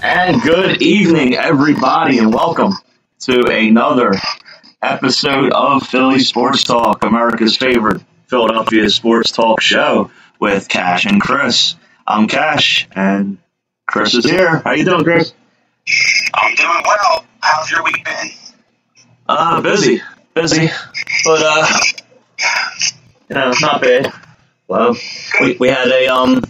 And good evening, everybody, and welcome to another episode of Philly Sports Talk, America's favorite Philadelphia sports talk show with Cash and Chris. I'm Cash, and Chris is here. How you doing, Chris? I'm doing well. How's your week been? Uh, busy, busy, but uh, you know, not bad. Well, we, we had a um,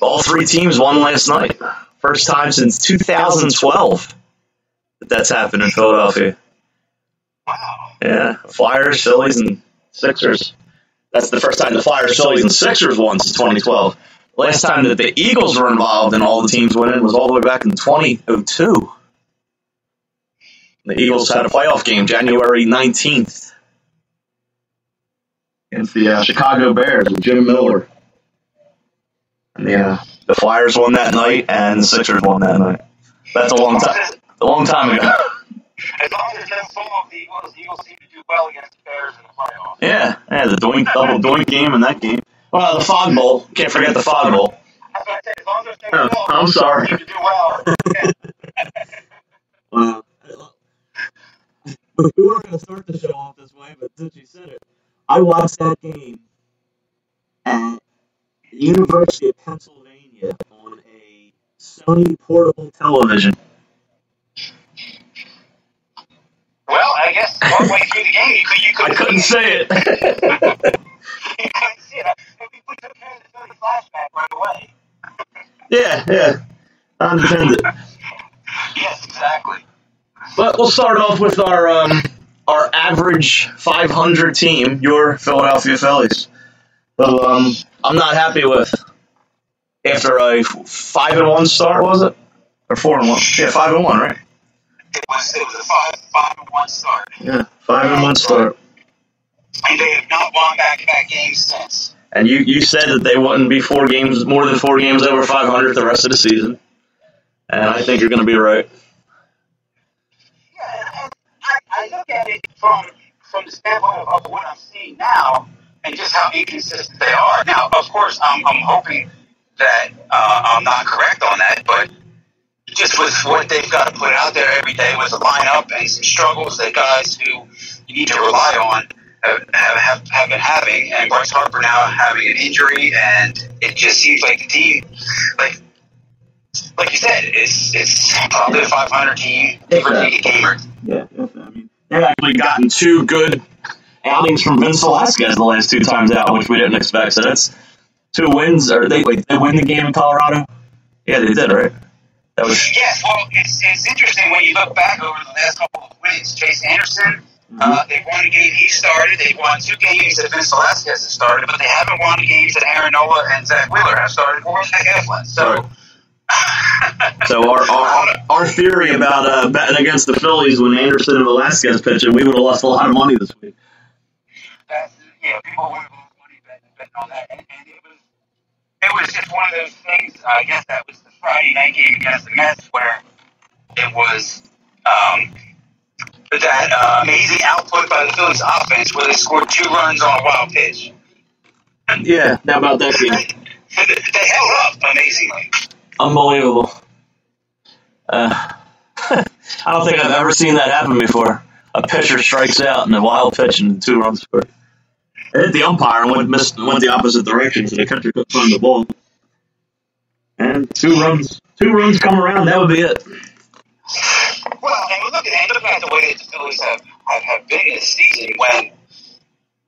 all three teams won last night. First time since 2012 that that's happened in Philadelphia. Wow. Yeah, Flyers, Phillies, and Sixers. That's the first time the Flyers, Phillies, and Sixers won since 2012. Last time that the Eagles were involved and all the teams winning was all the way back in 2002. The Eagles had a playoff game January 19th against the uh, Chicago Bears with Jim Miller. And the, uh, the Flyers won that night and the Sixers won that night. That's a long time. A long time ago. As long as it's full the Eagles, the Eagles seem to do well against the Bears in the playoffs. Yeah, yeah, the doink double doink game and that game. Well, the Fog Bowl. Can't forget the Fog Bowl. As I said, as long as they Oh, well, I'm sorry. seem to do well. Well, we weren't going to start the show off this way, but since you said it, I watched that game at the University of Pennsylvania on a Sony portable television. Well, I guess partway through the game, you, could, you couldn't, I couldn't say it. You couldn't see it. We we took care of the Philly flashback right away. yeah, yeah, unintended. Yes, exactly. But we'll start off with our um, our average 500 team, your Philadelphia Phillies. So um, I'm not happy with after a five and one start, was it or four and one? Yeah, five and one, right? It was, it was a five, five and one start. Yeah, five and one start. And they have not won back-to-back games since. And you, you said that they wouldn't be four games, more than four games over 500 the rest of the season. And I think you're going to be right. Yeah, I, I look at it from from the standpoint of, of what I'm seeing now and just how inconsistent they are. Now, of course, I'm, I'm hoping that uh, I'm not correct on that, but just with what they've got to put out there every day with the lineup and some struggles that guys who you need to rely on have, have, have, been having, and Bryce Harper now having an injury, and it just seems like the team, like like you said, it's it's probably a 500 team, give or take a game Yeah, I mean, they've actually gotten two good outings from Vince Velasquez the last two times out, which we didn't expect. So that's two wins. Or they they win the game in Colorado. Yeah, they did, right? That was Yes, well, it's, it's interesting when you look back over the last couple of wins. Chase Anderson, uh, they won a game he started. They won two games that Vince Velasquez has started, but they haven't won the games that Aaron Nola and Zack Wheeler have started or Zach Eflin. So, so our, our our theory about uh, betting against the Phillies when Anderson and Velasquez pitching, we would have lost a lot of money this week. that's, yeah, people would have lost money betting, betting on that. And, and it was it was just one of those things. I guess that was Friday night game against the Mets where it was um, that uh, amazing output by the Phillies offense where they scored two runs on a wild pitch. Yeah, how about that game? They held up amazingly. Unbelievable. Uh, I don't think I've ever seen that happen before. A pitcher strikes out in a wild pitch and two runs scored. It hit the umpire and went, missed, went the opposite direction, so the catcher couldn't find the ball. And two runs, two runs come around, that would be it. Well, and look at and look at the way that the Phillies have, have, have been this season. When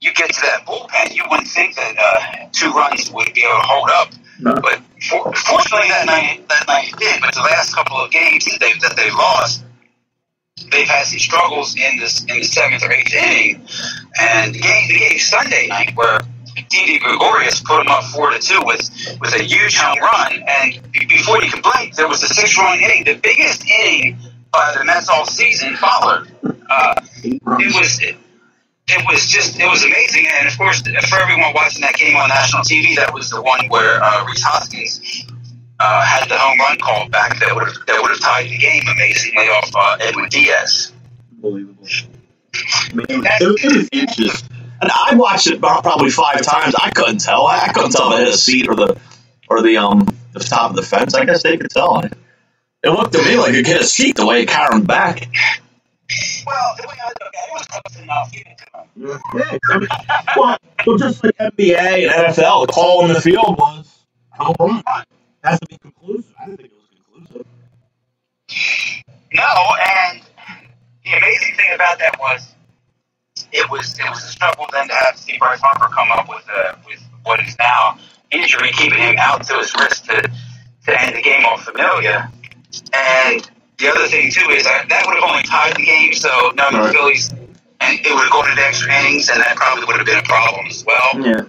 you get to that bullpen, you wouldn't think that uh, two runs would be able to hold up. No. But for, fortunately, that night that night it did. But the last couple of games that they that they lost, they've had some struggles in this in the seventh or eighth inning. And the game the game Sunday night where Didi Gregorius put them up four to two with with a huge home run. And before you can blink, there was a six run inning, the biggest inning by the Mets all season followed. Uh, it was it, it was just it was amazing, and of course for everyone watching that game on national TV, that was the one where uh, Rhys Hoskins uh, had the home run called back that would have that would have tied the game amazingly off uh, Edwin Diaz. Unbelievable. I mean, it, it was inches. And I watched it probably five times. I couldn't tell. I couldn't tell if it hit a seat or the or the um the top of the fence. I guess they could tell. It looked to me like it hit a seat the way it carried back. Well, the way I look at it, it was close enough. Yeah, well, well, just like NBA and NFL, the call in the field was home run. Has to be conclusive. I didn't think it was conclusive. No, and the amazing thing about that was it was it was a struggle then to have Steve Bryce Harper come up with uh, with what is now injury, keeping him out to his wrist to to end the game off Familia. And the other thing too is that, that would have only tied the game, so no, the Right. Phillies, and it would have gone into extra innings, and that probably would have been a problem as well. Yeah.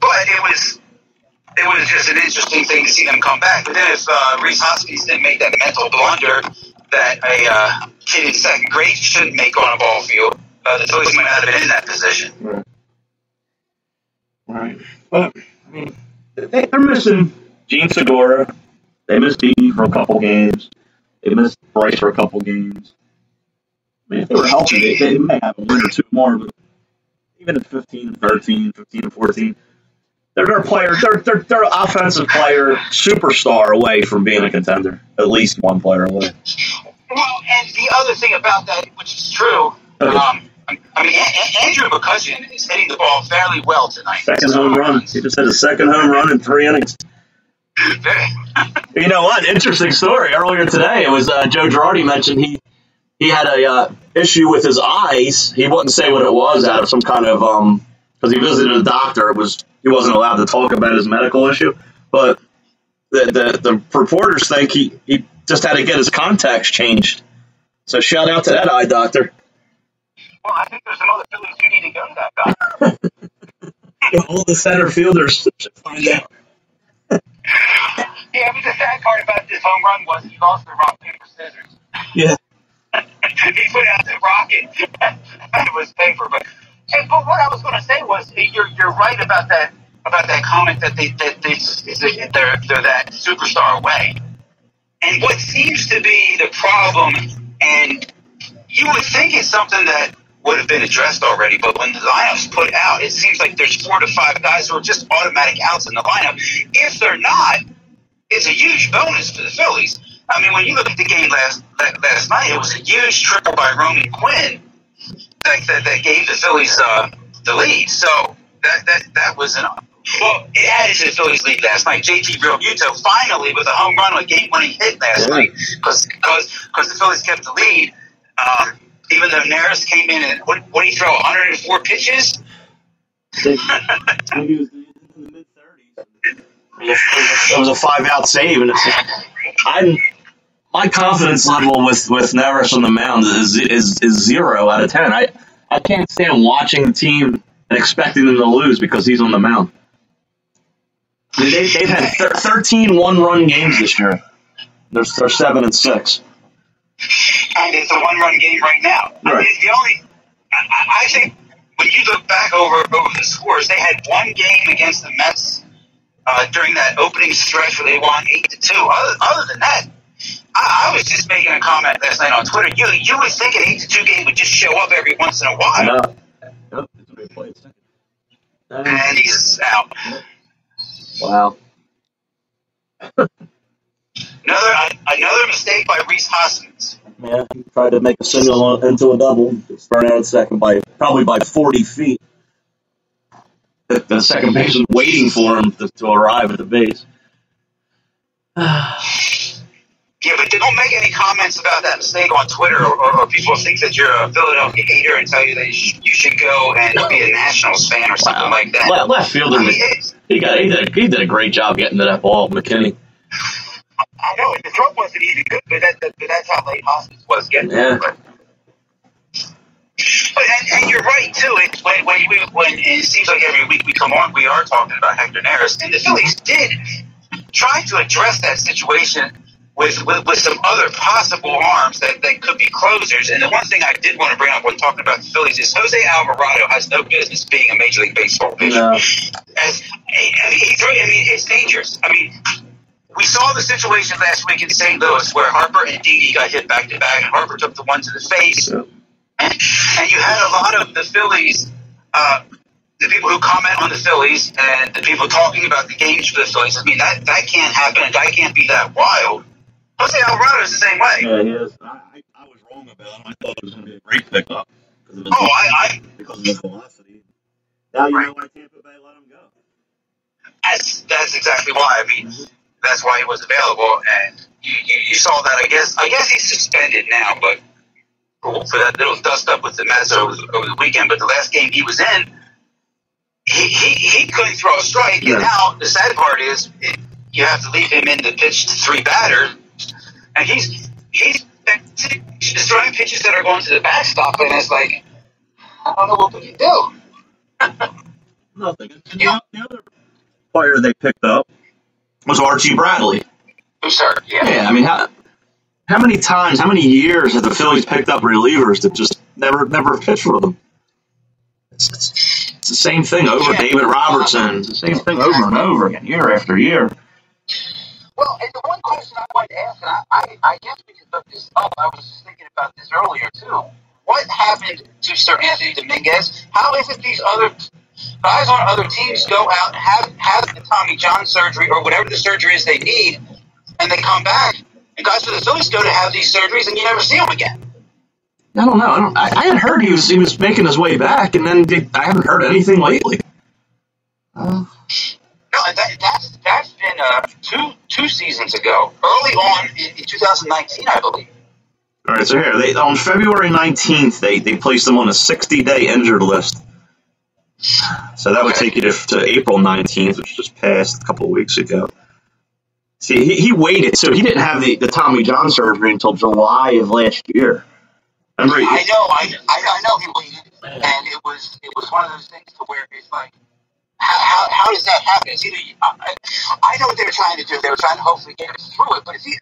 But it was it was just an interesting thing to see them come back. But then if uh, Rhys Hoskins didn't make that mental blunder that a uh, kid in second grade shouldn't make on a ball field, uh, the Phillies might not have been in that position. Right. Right. But I mean, they, they're missing Jean Segura. They missed Dee for a couple games. They missed Bryce for a couple games. I mean, if they were healthy, they, they may have a win or two more. But even at 15, 13, 15, 14, they're their player. They're, they're, they're offensive player superstar away from being a contender. At least one player away. Well, and the other thing about that, which is true, um, I mean, Andrew McCutchen is hitting the ball fairly well tonight. Second home run. He just had a second home run in three innings. You know what? Interesting story. Earlier today, it was uh, Joe Girardi mentioned he he had a uh, issue with his eyes. He wouldn't say what it was out of some kind of um because he visited a doctor. It was he wasn't allowed to talk about his medical issue, but the the, the reporters think he he just had to get his contacts changed. So shout out to that eye doctor. Well, I think there's some other Phillies who need to go to that guy. All the center fielders should find out. Yeah, but the sad part about this home run was he lost the rock paper scissors. Yeah. he put out the rocket. it was paper, but hey, but what I was going to say was you're you're right about that about that comment that they that they they're they're that superstar away. And what seems to be the problem, and you would think it's something that would have been addressed already, but when the lineup's put out, it seems like there's four to five guys who are just automatic outs in the lineup. If they're not, it's a huge bonus for the Phillies. I mean, when you look at the game last last night, it was a huge triple by Roman Quinn that, that, that gave the Phillies uh, the lead. So that that that was an well, it added to the Phillies lead last night. JT Realmuto finally with a home run on a game-winning hit last Yeah. night because because the Phillies kept the lead. Um, even though Neris came in and what, what did he throw 104 pitches? Maybe it was in the mid thirties. It was a five out save, and it's I'm my confidence level with with Neris on the mound is is is zero out of ten. I I can't stand watching the team and expecting them to lose because he's on the mound. They, they've had thir- 13 one run games this year. They're, they're seven and six. And it's a one-run game right now. I mean, the only I, I I think when you look back over over the scores, they had one game against the Mets uh, during that opening stretch where they won eight to two. Other, other than that, I, I was just making a comment last night on Twitter. You you would think an eight to two game would just show up every once in a while, No. Nope, it's a big play. and he's out. Wow. Another another mistake by Rhys Hoskins. Yeah, he tried to make a single into a double. Start out second by probably by 40 feet. The, the second baseman waiting for him to, to arrive at the base. Yeah, but don't make any comments about that mistake on Twitter, or, or, or people think that you're a Philadelphia hater and tell you that you, sh- you should go and be a Nationals fan or something like that. Left, left fielder, I mean, he got he did, he did a great job getting to that ball, McKinney. I know the throw wasn't even good, but, that, that, but that's how late Hoskins was getting Yeah. there. But, but and, and you're right too. It's when when, we, when it seems like every week we come on, we are talking about Hector Neris, and the Phillies did try to address that situation with, with, with some other possible arms that, that could be closers. And the one thing I did want to bring up when talking about the Phillies is Jose Alvarado has no business being a Major League Baseball pitcher. No. As, I mean, he's, I mean, it's dangerous. I mean, we saw the situation last week in St. Louis where Harper and Didi got hit back to back, and Harper took the one to the face. And, and you had a lot of the Phillies, uh, the people who comment on the Phillies and the people talking about the games for the Phillies. I mean, that, that can't happen. A guy can't be that wild. Jose Alvarado is the same way. Yeah, he is. I, I, I was wrong about him. I thought it was going to be a great pickup because of his, Oh, I, I because of his velocity. Now you know why Tampa Bay let him go. that's that's exactly why. I mean, that's why he was available, and you, you, you saw that. I guess I guess he's suspended now, but for, for that little dust up with the Mets over, the- over the weekend. But the last game he was in, he he, he couldn't throw a strike, Yeah. and now the sad part is it, you have to leave him in to pitch to three batters, and he's he's he's throwing pitches that are going to the backstop, and it's like I don't know what we can do. Nothing. And the, the other player they picked up was Archie Bradley. I'm sorry. Yeah. Yeah, I mean, how, how many times, how many years have the Phillies picked up relievers that just never, never pitched for them? It's, it's, it's the same thing over Yeah. David Robertson. It's the same thing over and over again, year after year. Well, and the one question I wanted to ask, and I, I, I guess we can look this up. I was just thinking about this earlier too. What happened to Seranthony Dominguez? How is it these other guys on other teams go out and have have the Tommy John surgery or whatever the surgery is they need, and they come back, and guys for the Phillies go to have these surgeries, and you never see them again. I don't know. I, don't, I, I had heard he was he was making his way back, and then they, I haven't heard anything lately. Uh, No, that, that's that's been uh, two two seasons ago, early on in, in 2019, I believe. all right, so here they on February nineteenth they they placed him on a sixty day injured list. So that would take you to, to April nineteenth, which just passed a couple of weeks ago. See, he, he waited, so he didn't have the, the Tommy John surgery until July of last year. Remember, I know, I, I, I know he waited, and it was it was one of those things to where it's like, how, how, how does that happen? It's either I, I know what they were trying to do. They were trying to hopefully get us through it, but it's either,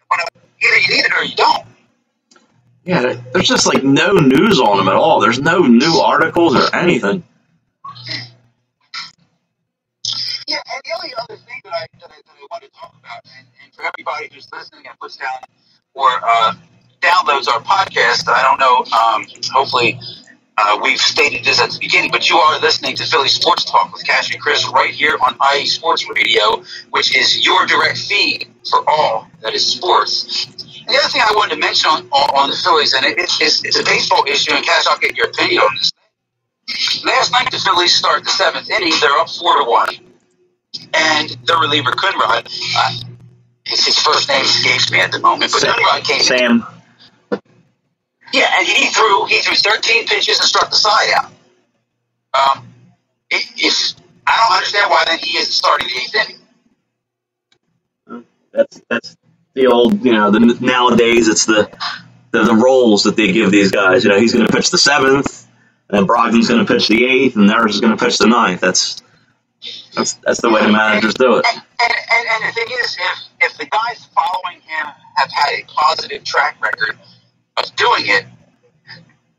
either you need it or you don't. yeah, there's just like no news on him at all. There's no new articles or anything. Yeah, and the only other thing that I that I, that I want to talk about, and, and for everybody who's listening and puts down or uh, downloads our podcast, I don't know. Um, hopefully, uh, we've stated this at the beginning, but you are listening to Philly Sports Talk with Cash and Chris right here on IE Sports Radio, which is your direct feed for all that is sports. And the other thing I wanted to mention on, on, the Phillies, and it, it's, it's a baseball issue, and Cash, I'll get your opinion on this. Last night, the Phillies start the seventh inning. They're up four to one and the reliever Coonrod, uh, his, his first name escapes me at the moment, but Coonrod came in. Sam, Yeah, and he threw he threw 13 pitches and struck the side out. Um, it, it's, I don't understand why then he isn't starting the eighth inning. that's that's the old, you know, the nowadays it's the the, the roles that they give these guys. You know, he's going to pitch the seventh, and Brogdon's going to pitch the eighth, and Neris is going to pitch the ninth. That's that's that's the way the managers do it. And, and, and, and the thing is, if, if the guys following him have had a positive track record of doing it,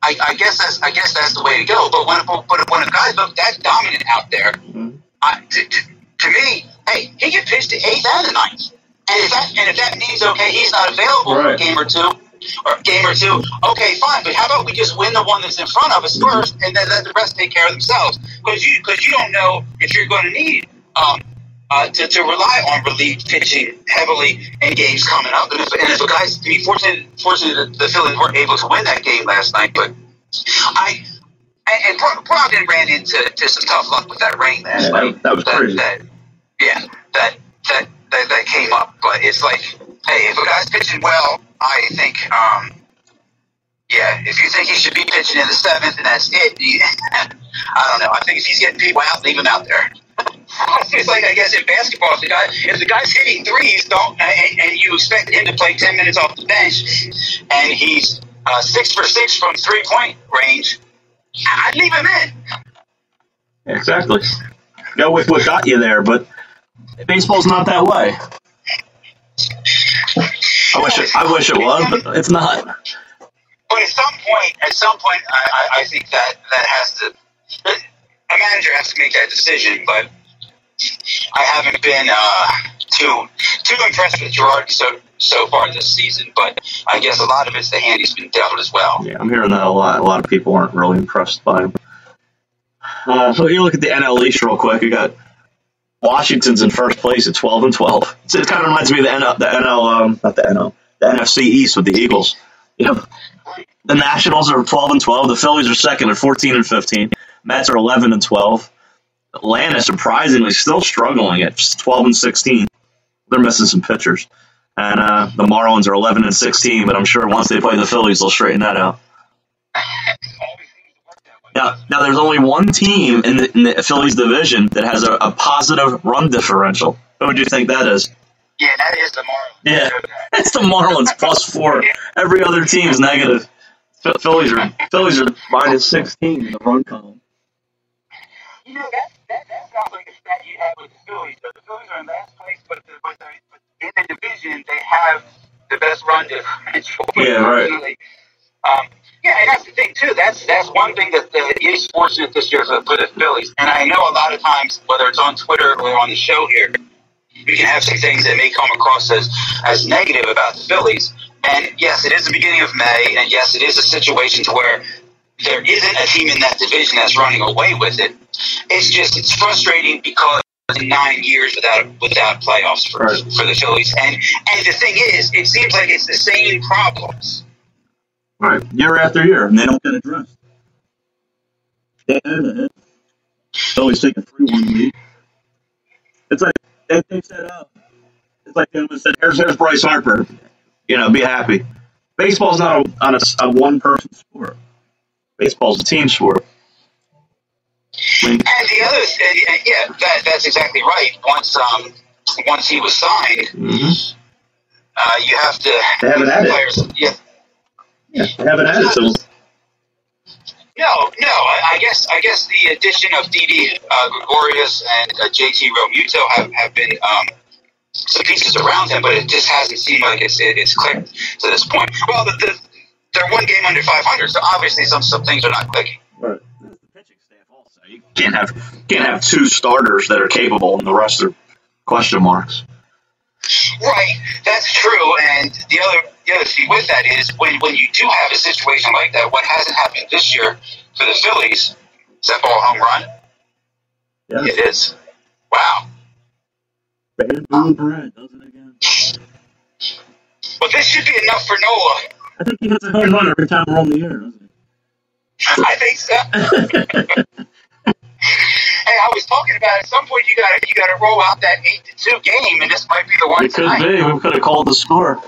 I, I guess that's I guess that's the way to go. But when but when a guy look that dominant out there, mm-hmm. I, to, to, to me, hey, he can pitch the eighth and the ninth. And if that and if that means okay, he's not available for a game or two, or game or two, okay, fine. But how about we just win the one that's in front of us first, and then let the rest take care of themselves? Because you because you don't know if you're going to need um, uh, to, to rely on relief pitching heavily in games coming up. And if, and if a guy's, I mean, fortunately, fortunately, the, the Phillies weren't able to win that game last night, but I. And, and Bro- Brogdon ran into to some tough luck with that rain last Yeah, night. that was that, crazy. That, yeah, that, that that that came up. But it's like, hey, if a guy's pitching well, I think, um, yeah, if you think he should be pitching in the seventh and that's it, you, I don't know. I think if he's getting people out, leave him out there. it's like I guess in basketball, if the guy if the guy's hitting threes, don't and, and you expect him to play ten minutes off the bench, and he's uh, six for six from three point range, I'd leave him in. Exactly. Go with what got you there, but baseball's not that way. I wish it, I wish it was, but it's not. But at some point, at some point, I, I, I think that that has to. A manager has to make that decision, but I haven't been uh, too too impressed with Gerard so so far this season. But I guess a lot of it's the hand he's been dealt as well. Yeah, I'm hearing that a lot. A lot of people aren't really impressed by him. Uh, so you look at the NL East real quick. You got Washington's in first place at 12 and 12. So it kind of reminds me of the NL, the NL um, not the NL, the NFC East with the Eagles. You know, the Nationals are 12 and 12. The Phillies are second at 14 and 15. Mets are 11 and 12. Atlanta surprisingly still struggling at 12 and 16. They're missing some pitchers. And uh, the Marlins are 11 and 16, but I'm sure once they play the Phillies, they'll straighten that out. Now, now there's only one team in the, in the Phillies division that has a, a positive run differential. What would you think that is? Yeah, that is the Marlins. Yeah, it's the Marlins plus four. Every other team is negative. Phillies are Phillies are minus 16 in the run column. You know, that, that, that sounds like a stat you have with the Phillies. So the Phillies are in last place, but, the, but, the, in the division, they have the best run differential. Yeah, right. Um, yeah, and that's the thing too. That's that's one thing that the EA Sports did this year for the Phillies. And I know a lot of times, whether it's on Twitter or on the show here, you can have some things that may come across as as negative about the Phillies. And yes, it is the beginning of May, and yes, it is a situation to where there isn't a team in that division that's running away with it. It's just it's frustrating because nine years without without playoffs for, right. for the Phillies. And and the thing is, it seems like it's the same problems. Right, year after year, and they don't get addressed. They Phillies take a three-one week. It's like they, they said, "Oh, it's like they said, here's, here's Bryce Harper. You know, be happy." Baseball's not a, not a, a one-person sport. Baseball's a team sport. And the other thing, yeah, that, that's exactly right. Once um, once he was signed, mm-hmm. uh, you have to. They haven't added. Players, yeah. Yeah, haven't added to them. No, no. I, I, guess I guess the addition of Didi uh, Gregorius and uh, JT Realmuto have have been um, some pieces around him, but it just hasn't seemed like it's it, it's clicked to this point. Well, the, the, they're one game under 500, so obviously some some things are not clicking. Right can't have can't have two starters that are capable and the rest are question marks. Right, that's true. And the other the other thing with that is when when you do have a situation like that, what hasn't happened this year for the Phillies is that ball home run. Yes. It is. Wow. Bamboo Brad does it again. Well, this should be enough for Nola. I think he hits a home run every time we're on the air, doesn't he? I think so. Hey, I was talking about at some point you got you got to roll out that eight to two game, and this might be the one. It could be. We could have called the score.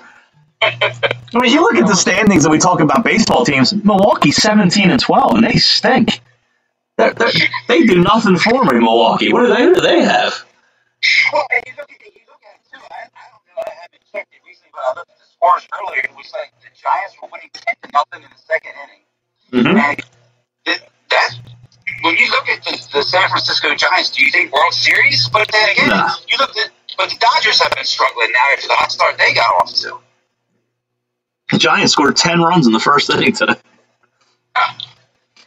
I mean, you look at the standings and we talk about baseball teams. Milwaukee seventeen and twelve, and they stink. They're, they're, they do nothing for me, Milwaukee. What do they? Who do they have? Well, and you look at you look at it too. I, I don't know. I haven't checked it recently, but I looked at the scores earlier. It was like the Giants were winning ten to nothing in the second inning, mm-hmm. and that, that when you look at the, the, San Francisco Giants, do you think World Series? But then again, nah. you look at but the Dodgers have been struggling now after the hot start they got off to. The Giants scored ten runs in the first inning today.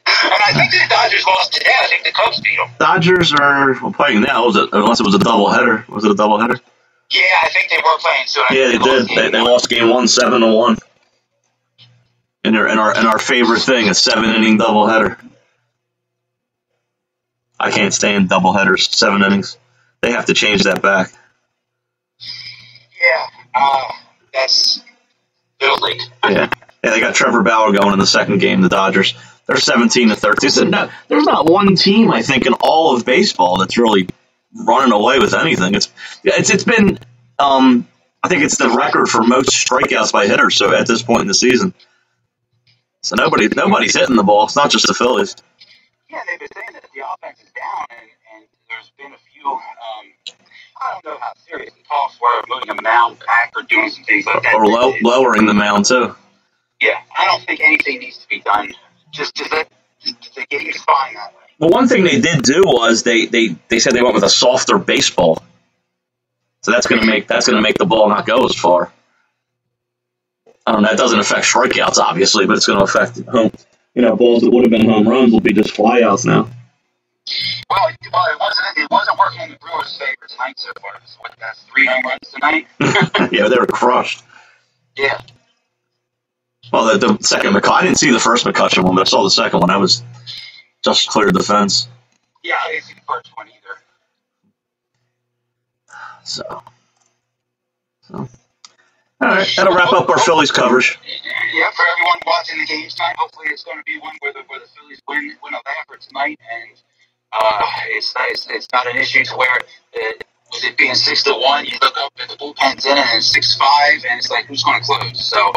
And I think the Dodgers lost today. I think the Cubs beat them. Dodgers are well, playing now. Was it unless it was a doubleheader? Was it a doubleheader? Yeah, I think they were playing too. Yeah, they, did. They, they lost game one, seven to one. And, our, and our and our favorite thing, a seven inning doubleheader. I can't stand double headers, seven innings. They have to change that back. Yeah, uh, that's league. Yeah, yeah. They got Trevor Bauer going in the second game. The Dodgers. They're seventeen to thirteen. So no, there's not one team I think in all of baseball that's really running away with anything. It's it's it's been. Um, I think it's the record for most strikeouts by hitters. So at this point in the season, so nobody nobody's hitting the ball. It's not just the Phillies. Yeah, they've been saying that the offense is down, and, and there's been a few. Um, I don't know how serious the talks were of moving the mound back or doing some things like that. Or low, lowering the mound too. Yeah, I don't think anything needs to be done. Just let to get him fine that way. Well, one thing they did do was they, they, they said they went with a softer baseball. So that's gonna make that's gonna make the ball not go as far. I don't know. It doesn't affect strikeouts, obviously, but it's going to affect home. You know, balls that would have been home runs will be just flyouts now. Well, it, well, it wasn't. It wasn't working in the Brewers' favor tonight so far. So what? That's three home runs tonight. yeah, they were crushed. Yeah. Well, the, the second McCutchen, I didn't see the first McCutchen one, but I saw the second one. That was just cleared the fence. Yeah, I didn't see the first one either. So, so. all right, that'll wrap up our Phillies coverage. Yeah, for everyone watching the game tonight, hopefully it's going to be one where the, where the Phillies win win a laugher tonight, and uh, it's, it's it's not an issue to where uh, with it being six to one, you look up at the bullpen's in and it's six five, and it's like who's going to close? So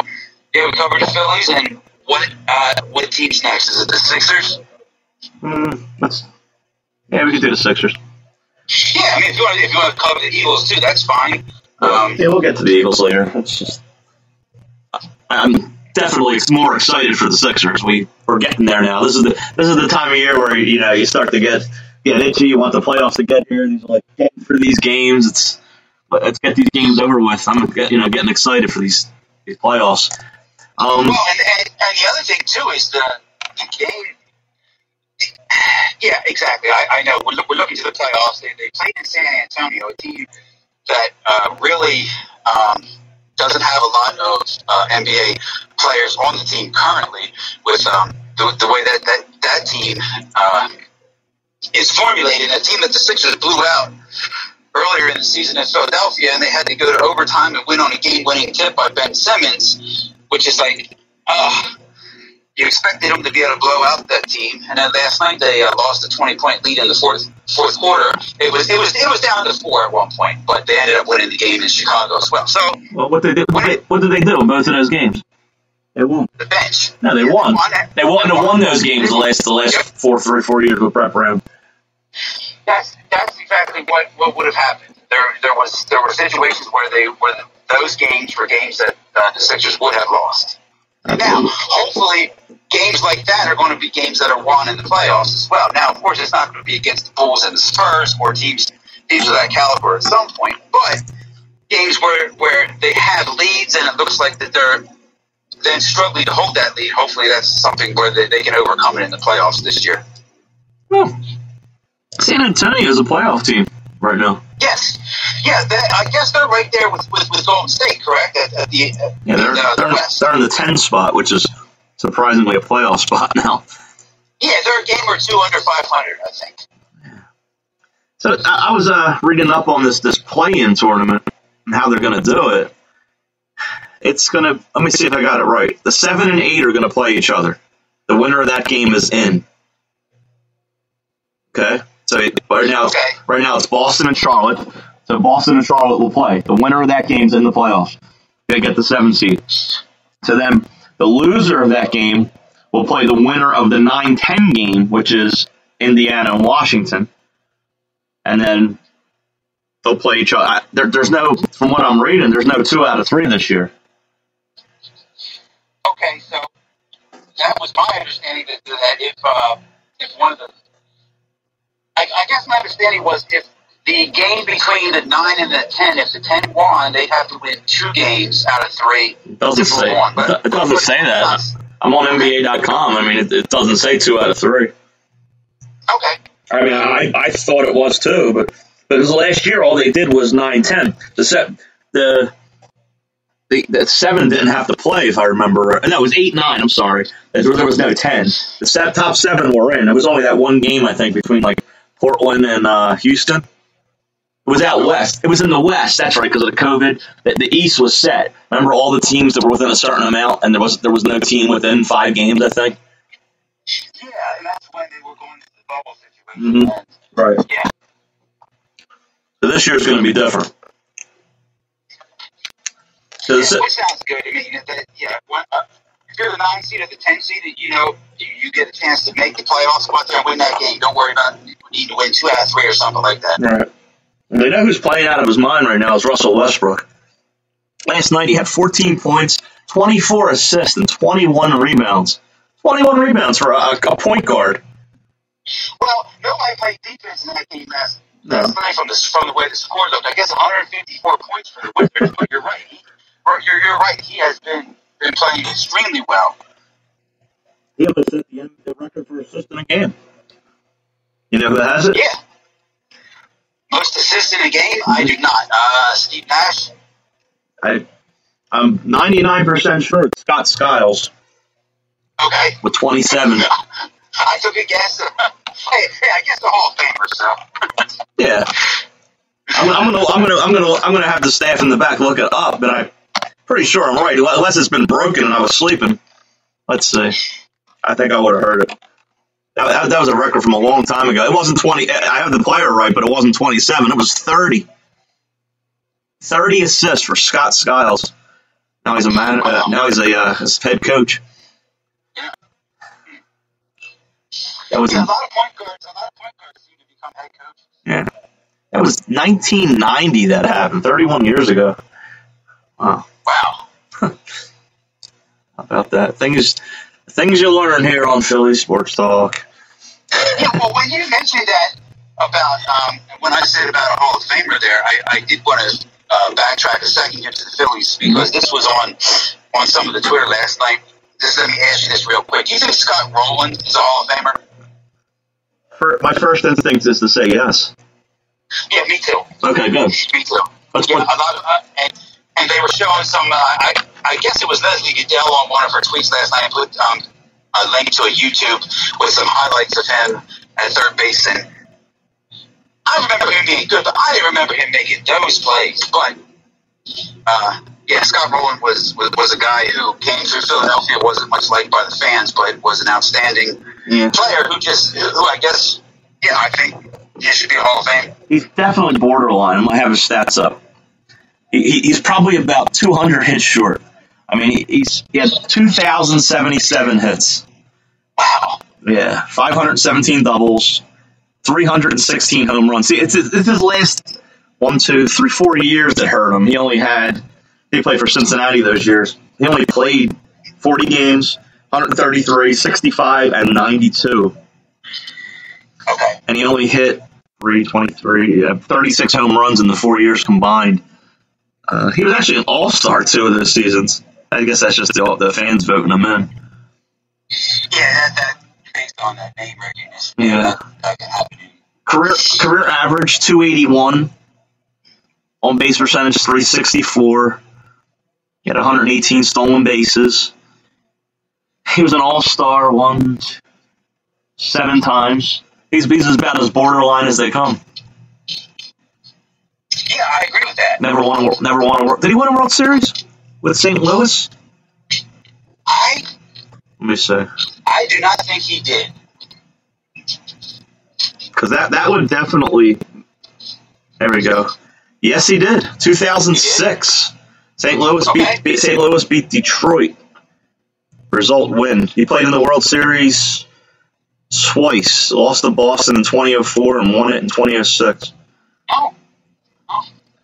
yeah, we covered the Phillies, and what uh, what team's next? Is it the Sixers? Mm, let's, yeah, we could do the Sixers. Yeah, I mean if you want if you want to cover the Eagles too, that's fine. Um, yeah, we'll get to the Eagles later. It's just, I'm definitely it's more excited for the Sixers. We we're getting there now. This is the this is the time of year where you know you start to get get itchy. You want the playoffs to get here, you're like getting for these games. It's let's get these games over with. I'm you know getting excited for these these playoffs. Um, well, and, and, and the other thing too is the, the game. Yeah, exactly. I, I know. We're, we're looking to the playoffs. They, they played in San Antonio, a team that uh, really um, doesn't have a lot of uh, NBA players on the team currently. With um, the, the way that that, that team uh, is formulated, a team that the Sixers blew out earlier in the season in Philadelphia, and they had to go to overtime and win on a game-winning tip by Ben Simmons, which is like, uh, you expected them to be able to blow out that team, and then last night they uh, lost a twenty-point lead in the fourth fourth quarter. It was it was it was down to four at one point, but they ended up winning the game in Chicago as well. So, well, what they did, what, they, what did they do in both of those games? They won. The bench. No, they yeah, won. They won. They won, won those games the last the last yep. four, three, four years with Brett Brown. That's that's exactly what, what would have happened. There there was there were situations where they where those games were games that uh, the Sixers would have lost. Now, hopefully, games like that are going to be games that are won in the playoffs as well. Now, of course, it's not going to be against the Bulls and the Spurs or teams teams of that caliber at some point, but games where where they have leads and it looks like that they're then struggling to hold that lead. Hopefully, that's something where they, they can overcome it in the playoffs this year. Well, San Antonio is a playoff team right now. Yes, yeah, they, I guess they're right there with, with, with Golden State, correct? At, at the, yeah, they're, the, uh, they're, the they're in the 10 spot, which is surprisingly a playoff spot now. Yeah, they're a game or two under 500, I think. Yeah. So I, I was uh, reading up on this this play-in tournament and how they're going to do it. It's going to. Let me see if I got it right. The seven and eight are going to play each other. The winner of that game is in. Okay. So right now, okay. right now it's Boston and Charlotte. So Boston and Charlotte will play. The winner of that game's in the playoffs. They get the seven seed. So then the loser of that game will play the winner of the 9-10 game, which is Indiana and Washington. And then they'll play each other. There, there's no, from what I'm reading, there's no two out of three this year. Okay, so that was my understanding that, that if uh, if one of the I, I guess my understanding was if the game between the nine and the ten, if the ten won, they'd have to win two games out of three. It doesn't say. One. But, it doesn't say that. I'm on NBA.com. I mean, it, it, doesn't say two out of three. Okay. I mean, I, I thought it was too, but because last year all they did was nine ten. The set the the, the seven didn't have to play, if I remember. And that was eight nine. I'm sorry, there, there was no ten. The set, top seven were in. It was only that one game I think between like Portland and uh, Houston. It was out west. It was in the west. That's right, because of the COVID. The, the, East was set. Remember all the teams that were within a certain amount, and there was there was no team within five games. I think. Yeah, and that's when they were going to the bubble situation. Mm-hmm. Right. Yeah. So this year's going to be different. So yeah, which sounds good. I mean, that, yeah, when, uh, if you're the nine seed or the ten seed, you know you, you, get a chance to make the playoffs. Go out there and win that game. Don't worry about needing to win two out of three or something like that. Right. And they know who's playing out of his mind right now is Russell Westbrook. Last night he had 14 points, 24 assists, and 21 rebounds. 21 rebounds for a, a point guard. Well, nobody played defense in that game last, last no. night from the, from the way the score looked. I guess 154 points for the Wizards, but you're right. He, you're, you're right. He has been been playing extremely well. He almost set the, the record for assists in a game. You know who has it? Yeah. Most assists in a game? I do not. Uh, Steve Nash. I, I'm 99% sure it's Scott Skiles Okay. with 27. I took a guess. hey, hey, I guess the Hall of Famer, so. Yeah. I'm, I'm gonna, I'm gonna, I'm gonna, I'm gonna have the staff in the back look it up, but I'm pretty sure I'm right. Unless it's been broken and I was sleeping. Let's see. I think I would have heard it. That, that, was a record from a long time ago. It wasn't 20. I have the player right, but it wasn't 27. It was 30. 30 assists for Scott Skiles. Now he's a man. Uh, now he's a uh, head coach. That was Yeah, a lot of point guards, a lot of point guards seem to become head coaches. yeah. That was 1990 that happened. 31 years ago. Wow. Wow. How about that? Things things you learn here on Philly Sports Talk. Yeah, well, when you mentioned that about um, when I said about a Hall of Famer there, I, I did want to uh, backtrack a second here to the Phillies because this was on on some of the Twitter last night. Just let me ask you this real quick. Do you think Scott Rolen is a Hall of Famer? For, my first instinct is to say yes. Yeah, me too. Okay, good. Me too. Let's Yeah, a lot of, uh, and, and they were showing some. Uh, I I guess it was Leslie Gudel on one of her tweets last night. Put um, a link to a YouTube with some highlights of him at third base, and I remember him being good, but I didn't remember him making those plays. But uh, yeah, Scott Rolen was, was was a guy who came through Philadelphia, wasn't much liked by the fans, but was an outstanding yeah. player who just who I guess yeah I think he should be a Hall of Fame. He's definitely borderline. I might have his stats up. He, he- he's probably about 200 hits short. I mean, he- he's he had 2,077 hits. Wow. Yeah, 517 doubles, 316 home runs. See, it's, it's his last one, two, three, four years that hurt him. He only had, he played for Cincinnati those years. He only played 40 games, 133, 65, and 92. Okay. And he only hit 323, uh, 36 home runs in the four years combined. Uh, he was actually an all star two of those seasons. I guess that's just the, the fans voting them in. Yeah, that, that based on that name recognition. Yeah. That, that can happen. career career average 281 on base percentage 364 he had 118 stolen bases he was an all-star one seven times he's, he's about as borderline as they come Yeah, I agree with that. never won a, never won a world did he win a world series with st louis? I let me see. I do not think he did. because that, that would definitely there we go. Yes he did. 2006 st louis Okay. beat, beat st louis beat detroit. Result win. He played in the world series twice. Lost to boston in 2004 and won it in 2006 Oh, oh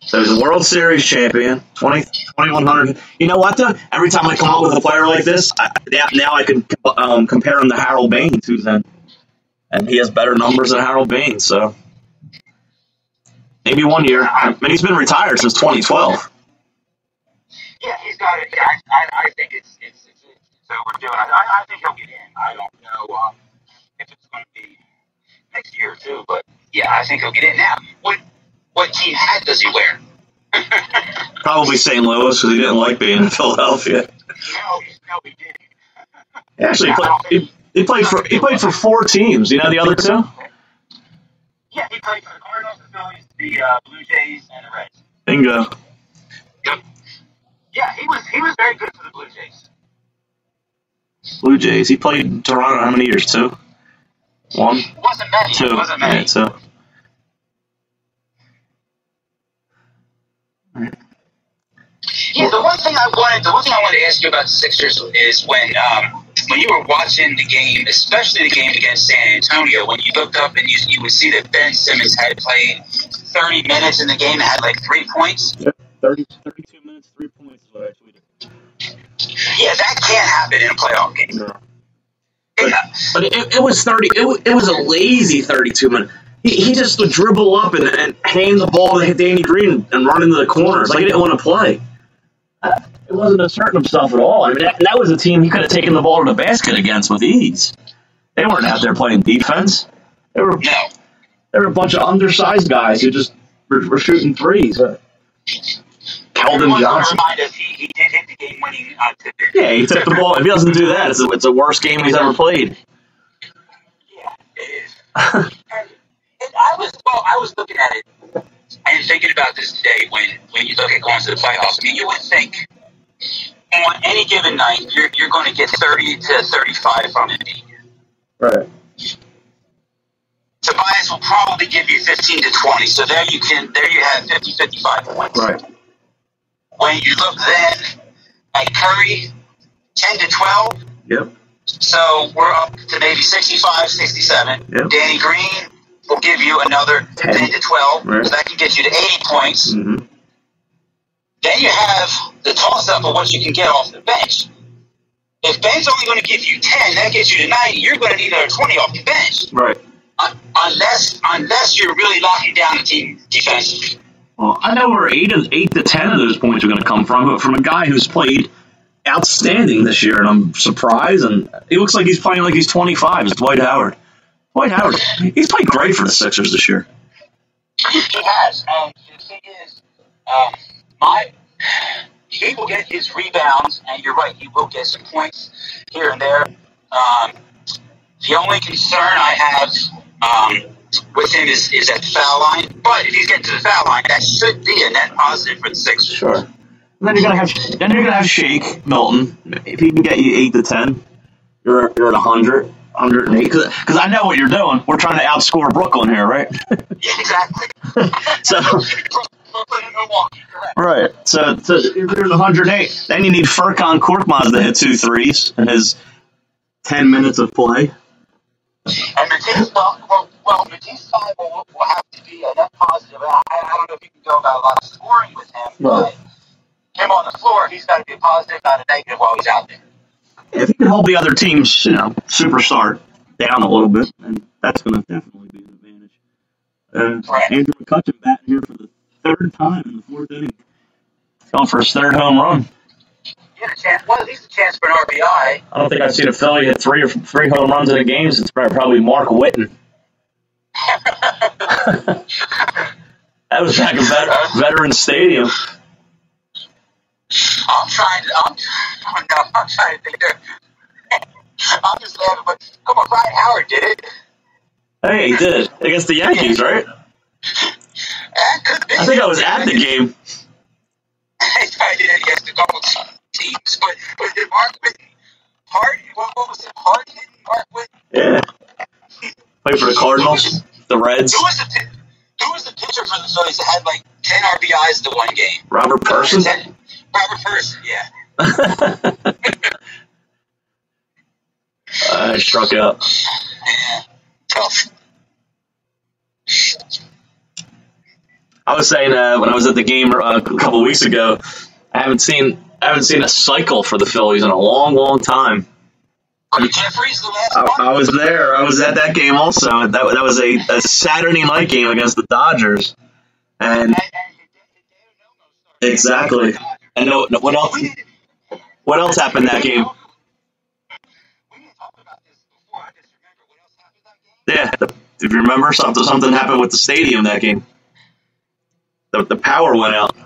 so he's a world series champion 20, 2100 you know what though every time i come up with a player like this I, now, i can um, compare him to harold baines who's in and he has better numbers than harold baines so maybe one year I mean, he's been retired since 2012 yeah, he's got it. I, I, I think it's it's it's, it's overdue. I, I, think he'll get in. I don't know um, if it's going to be next year or two, but yeah, I think he'll get in. Now, what what team hat does he wear? Probably St. Louis because he didn't like being in Philadelphia. No, no, he didn't. He actually played. He, he played for he played for four teams. You know the other two? Yeah, he played for the Cardinals, the Phillies, the uh, Blue Jays, and the Reds. Bingo. Yep. Yeah, he was he was very good for the Blue Jays. Blue Jays. He played in Toronto how many years? Two. One. It wasn't many. Two. It wasn't many. Yeah, two. Yeah, the one thing I wanted, the one thing I wanted to ask you about the Sixers is when, um, when you were watching the game, especially the game against San Antonio, when you looked up and you, you would see that Ben Simmons had played 30 minutes in the game and had like three points. 30, 32 minutes, three points is what I tweeted. Yeah, that can't happen in a playoff game. But, Yeah. but it, it was 30. It, it was a lazy 32 minutes. He, he just would dribble up and, and hand the ball to Danny Green and run into the corners. Like he didn't want to play. It wasn't asserting himself at all. I mean, that, that was a team he could have taken the ball to the basket against with ease. They weren't out there playing defense. They were No. they were a bunch of undersized guys who just were, were shooting threes. Uh, Keldon Johnson. he, he did hit the game winning uh. Yeah, he took the ball. If he doesn't do that, it's a, it's the worst game he's ever played. Yeah, it is. and, and I was well, I was looking at it and thinking about this today when when you look at going to the playoffs. I mean, you would think on any given night you're you're going to get thirty to thirty five from it. Right. Tobias will probably give you 15 to 20. So there you can, there you have 50, 55 points. Right. When you look then at Curry, 10 to 12. Yep. So we're up to maybe 65, 67. Yep. Danny Green will give you another 10, 10. to 12. Right. So that can get you to 80 points. hmm Then you have the toss up of what you can get off the bench. If Ben's only going to give you 10, that gets you to 90. You're going to need another 20 off the bench. Right. Un- Unless, unless you're really locking down the team defensively. Well, I know where eight of eight to ten of those points are going to come from, but from a guy who's played outstanding this year, and I'm surprised. And he looks like he's playing like he's 25. Is Dwight Howard? Dwight Howard. He's played great for the Sixers this year. He has. And the thing is, um, my he will get his rebounds, and you're right, he will get some points here and there. Um, the only concern I have um, with him is, is at the foul line. But if he's getting to the foul line, that should be a net positive for the Sixers. Sure. And then you're gonna have then you're gonna have Shake Milton. If he can get you eight to ten, you're you're at 100, 108. Because I know what you're doing. We're trying to outscore Brooklyn here, right? Yeah, exactly. so Brooklyn and Milwaukee, correct. right. So so if you're 108, then you need Furkan Korkmaz to hit two threes in his 10 minutes of play. And Matisse, well, well, well Matisse Thybulle, will have to be a net positive. I, I don't know if you can go about a lot of scoring with him, Right. but him on the floor, he's got to be a positive, not a negative while he's out there. If he can hold the other team's, you know, superstar down a little bit, and that's going to definitely be an advantage. Uh, Right. Andrew McCutchen batting here for the third time in the fourth inning. Going for his third home run. He had a chance, well, at least a chance for an RBI. I don't think I've seen a Philly hit three or three home runs in a game since probably Mark Whiten. That was back in Vet- Veterans Stadium. I'm trying to, I'm, I'm, not, trying to think there. I'm just laughing, but come on, Ryan Howard did it. Hey, he did against the Yankees, right? That could have been. I think I was at the game. I it against a couple teams, but, but did Mark Whiten, Hard, what, what was it, Hard hitting Mark Whiten? Yeah. Played for the Cardinals, the Reds. Who was the who was the pitcher for the Phillies that had like ten RBIs to one game? Robert Person. Robert Person, yeah. I struck out. Yeah. Tough. I was saying uh, when I was at the game uh, a couple weeks ago, I haven't seen I haven't seen a cycle for the Phillies in a long, long time. Jefferies, the last I. I was there. I was at that game also. That that was a, a Saturday night game against the Dodgers, and And- and Hideo Nomo started. exactly. And no, no, what else? What else happened that game? Yeah, if you remember, something something happened with the stadium that game. The, the power went out.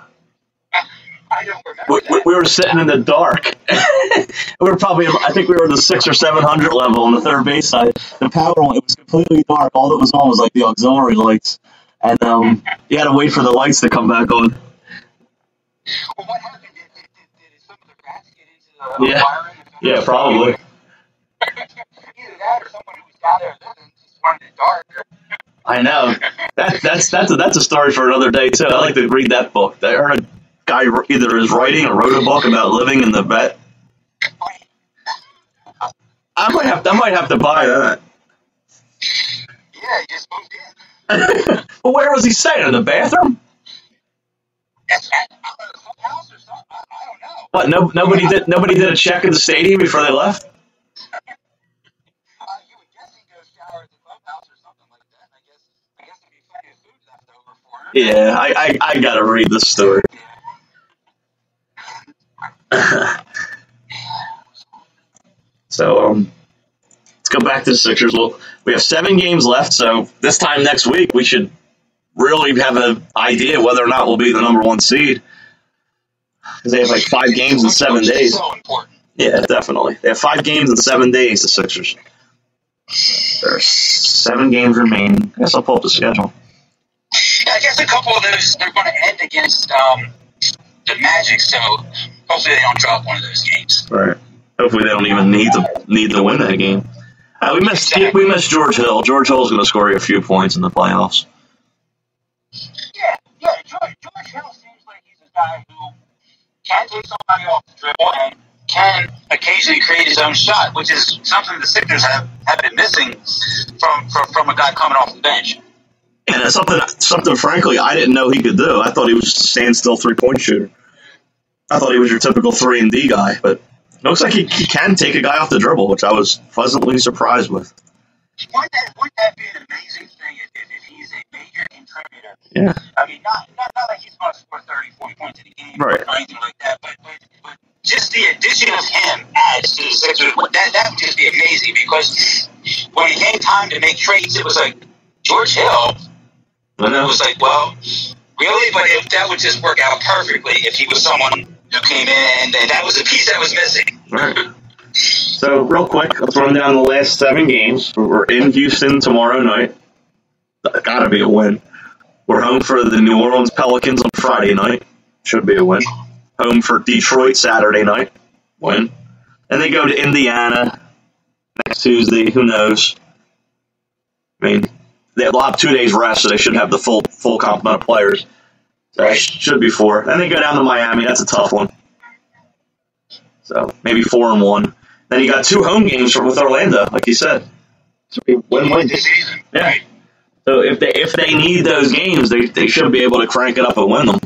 We, we, we were sitting in the dark. we were probably, I think we were the six or seven hundred level on the third base side. The power went. It was completely dark. All that was on was like the auxiliary lights, and um, you had to wait for the lights to come back on. Well, what happened? Wanted it dark. I know. That that's that's a, that's a story for another day too. I like to read that book. I heard a guy either is writing or wrote a book about living in the vet. I might have I might have to buy that. Yeah, he just moved in. well, where was he staying? In the bathroom? What? No, nobody did. Nobody did a check in the stadium before they left. Uh, you would guess he goes shower at the clubhouse or something like that. I guess I guess there'd be plenty of food left over for him. Yeah, I I, I gotta read this story. so um, let's go back to the Sixers. Well, we have seven games left, so this time next week we should really have an idea whether or not we'll be the number one seed. Because they have like five games in seven days. Yeah, definitely. They have five games in seven days, the Sixers. There's seven games remaining. I guess I'll pull up the schedule. Yeah, I guess a couple of those they're going to end against um, the Magic, so hopefully they don't drop one of those games. Right. Hopefully they don't even need to need to win that game. Uh, we missed we missed George Hill. George Hill's going to score you a few points in the playoffs. Yeah, yeah. George, George Hill seems like he's a guy who can take somebody off the dribble and can occasionally create his own shot, which is something the Sixers have, have been missing from, from from a guy coming off the bench. And something something frankly I didn't know he could do. I thought he was just a standstill three point shooter. I thought he was your typical three and D guy, but looks like he, he can take a guy off the dribble, which I was pleasantly surprised with. Wouldn't that, wouldn't that be an amazing thing if, if, if he's a major contributor? Yeah. I mean, not not, not like he's going to score 30, 40 points in a game Right. or anything like that, but, but, but just the addition of him adds to the Sixers. That, that would just be amazing because when it came time to make trades, it was like George Hill. I It was like, well, really? But if that would just work out perfectly if he was someone who came in and that was a piece that was missing. Right. So, real quick, let's run down the last seven games. We're in Houston tomorrow night. Gotta be a win. We're home for the New Orleans Pelicans on Friday night. Should be a win. Home for Detroit Saturday night. Win. And they go to Indiana next Tuesday. Who knows? I mean, they'll have two days rest, so they should have the full full complement of players. So should be four. Then they go down to Miami. That's a tough one. So maybe four and one. Then you got two home games for, with Orlando, like you said. Win-win. This season, Yeah. So if they if they need those games, they, they should be able to crank it up and win them.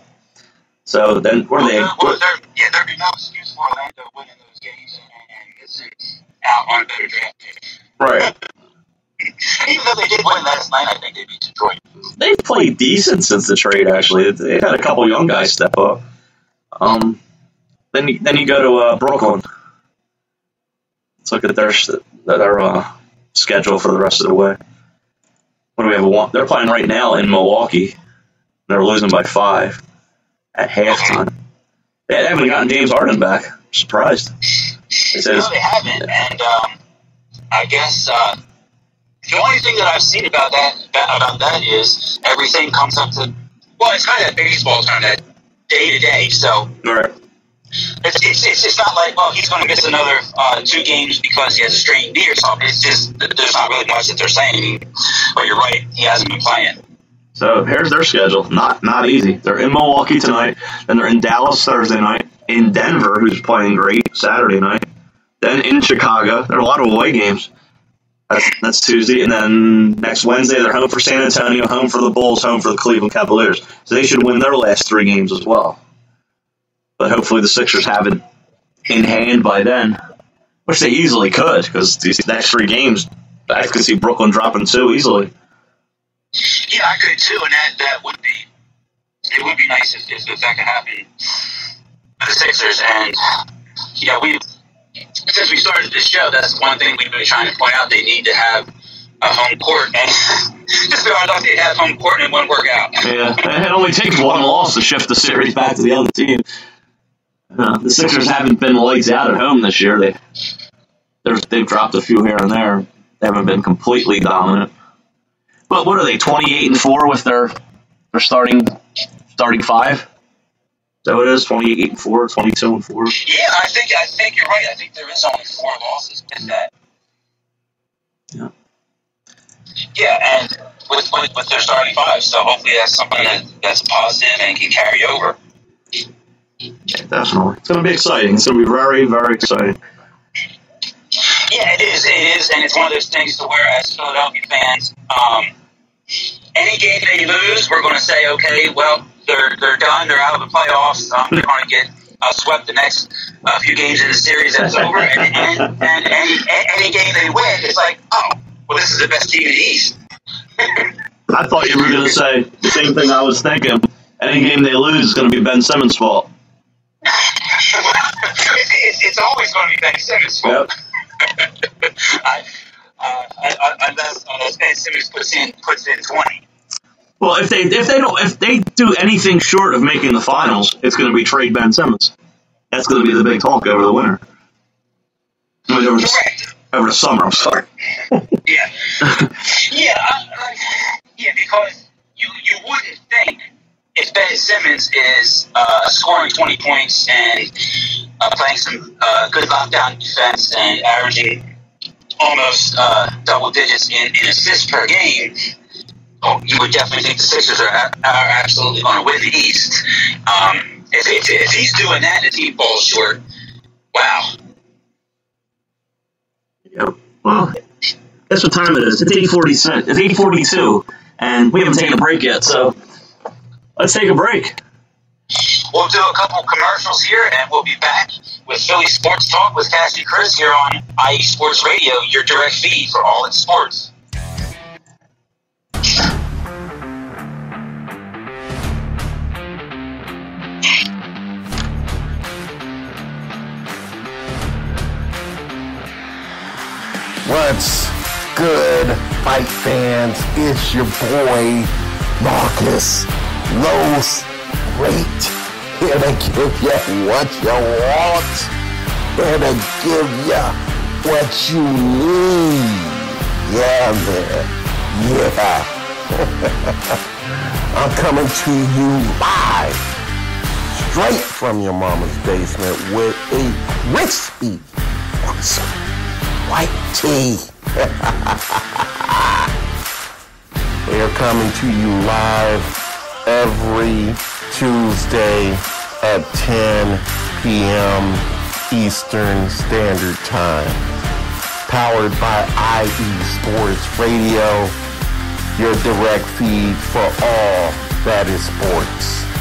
So then where are they there, well, there, yeah, there'd be no excuse for Orlando winning those games and, and missing out on a better draft pick. right? Even though they did win last night, I think they beat Detroit. They've played decent since the trade. Actually, they had a couple young guys step up. Um, then you, then you go to uh, Brooklyn. Let's look at their their uh, schedule for the rest of the way. What do we have? One, they're playing right now in Milwaukee. They're losing by five at halftime. They haven't gotten James Harden back. surprised. It says no, they haven't, and um, I guess uh, the only thing that I've seen about that about that is everything comes up to well, it's kind of baseball, it's kind of day to day. So all right. It's, it's, it's, it's not like well, he's going to miss another uh, two games because he has a strained knee or something. It's just there's not really much that they're saying. But you're right, he hasn't been playing. So here's their schedule. Not not easy. They're in Milwaukee tonight. Then they're in Dallas Thursday night. In Denver, who's playing great Saturday night. Then in Chicago. There are a lot of away games. That's, that's Tuesday. And then next Wednesday, they're home for San Antonio, home for the Bulls, home for the Cleveland Cavaliers. So they should win their last three games as well. But hopefully the Sixers have it in hand by then, which they easily could because these next three games, I could see Brooklyn dropping two easily. Yeah, I could too, and that that would be it would be nice if, if, if that could happen for the Sixers. And yeah, we since we started this show, that's one thing we've been trying to point out. They need to have a home court, and just out they have home court and it wouldn't work out. Yeah, it only takes one loss to shift the series back to the other team. Uh, the Sixers haven't been lights out at home this year. They they've dropped a few here and there. They haven't been completely dominant. But what are they? Twenty eight and four with their their starting starting five. So it is twenty eight and four, 22 and four. Yeah, I think I think you're right. I think there is only four losses in that. Yeah. Yeah, and with, with with their starting five, so hopefully that's something that, that's positive and can carry over. Definitely, it's going to be exciting. It's going to be very very exciting. Yeah, it is. It is, and it's one of those things to where, as Philadelphia fans, um, any game they lose, we're going to say, okay, well, they're they're done. They're out of the playoffs. Um, they're going to get uh, swept the next uh, few games in the series that's over. And, and, and any any game they win, it's like, oh, well, this is the best team in the East. I thought you were going to say the same thing I was thinking. Any game they lose is going to be Ben Simmons' fault. It's, it's always going to be Ben Simmons' fault. Yep. I, uh, I- I- unless unless Ben Simmons puts in puts in twenty. Well, if they if they don't if they do anything short of making the finals, it's going to be trade Ben Simmons. That's going to be the big talk over the winter. I mean, over, the, Correct. over the summer. I'm sorry. Yeah. yeah. I, like, yeah, because you you wouldn't think if Ben Simmons is uh, scoring twenty points and uh, playing some uh, good lockdown defense and averaging almost uh, double digits in, in assists per game. Oh, you would definitely think the Sixers are, are absolutely going to win the East. Um, if, if, if he's doing that the team falls short, wow. Yep. Well, that's what time it is. It's eight forty six. It's eight forty two, and we haven't taken a break yet. So let's take a break. We'll do a couple commercials here, and we'll be back with Philly Sports Talk with Cassie and Chris here on IE Sports Radio, your direct feed for all its sports. What's good, fight fans? It's your boy, Marcus Los Great. Here to give you what you want. Here to give you what you need. Yeah, man. Yeah. I'm coming to you live, straight from your mama's basement with a crispy, awesome white tea. we are coming to you live every Tuesday at 10 p.m. Eastern Standard Time. Powered by IE Sports Radio, your direct feed for all that is sports.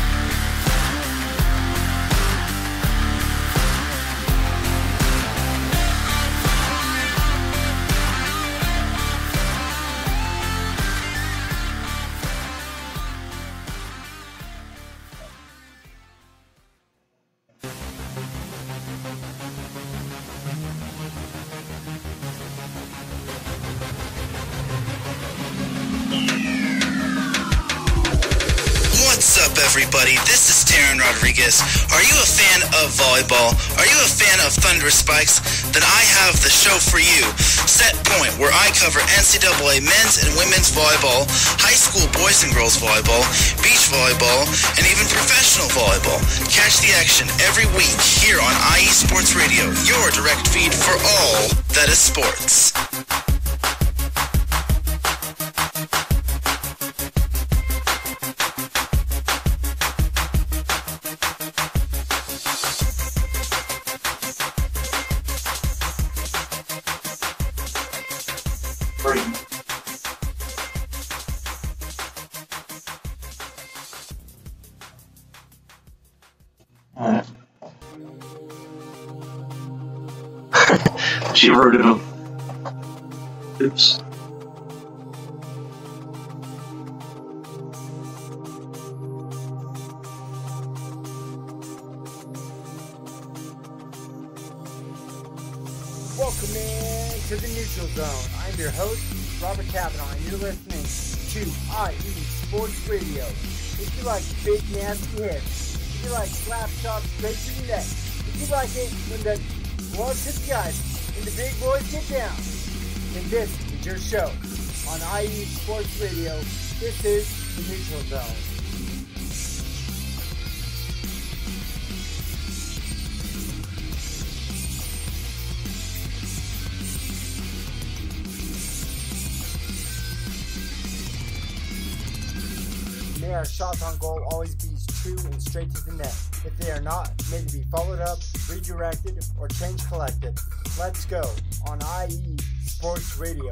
Everybody? This is Taryn Rodriguez. Are you a fan of volleyball? Are you a fan of Thunder Spikes? Then I have the show for you. Set Point, where I cover NCAA men's and women's volleyball, high school boys and girls volleyball, beach volleyball, and even professional volleyball. Catch the action every week here on IE Sports Radio, your direct feed for all that is sports. She wrote it up. Oops. Welcome in to the Neutral Zone. I'm your host, Robert Kavanaugh, and you're listening to IE Sports Radio. If you like big nasty hits, if you like slap shots straight to the neck, if you like it when the gloves hit the ice and the big boys get down, And this is your show on IE Sports Radio. This is the Neutral Zone. May our shots on goal always be true and straight to the net. If they are not, may they be followed up, redirected, or change collected. Let's go on IE Sports Radio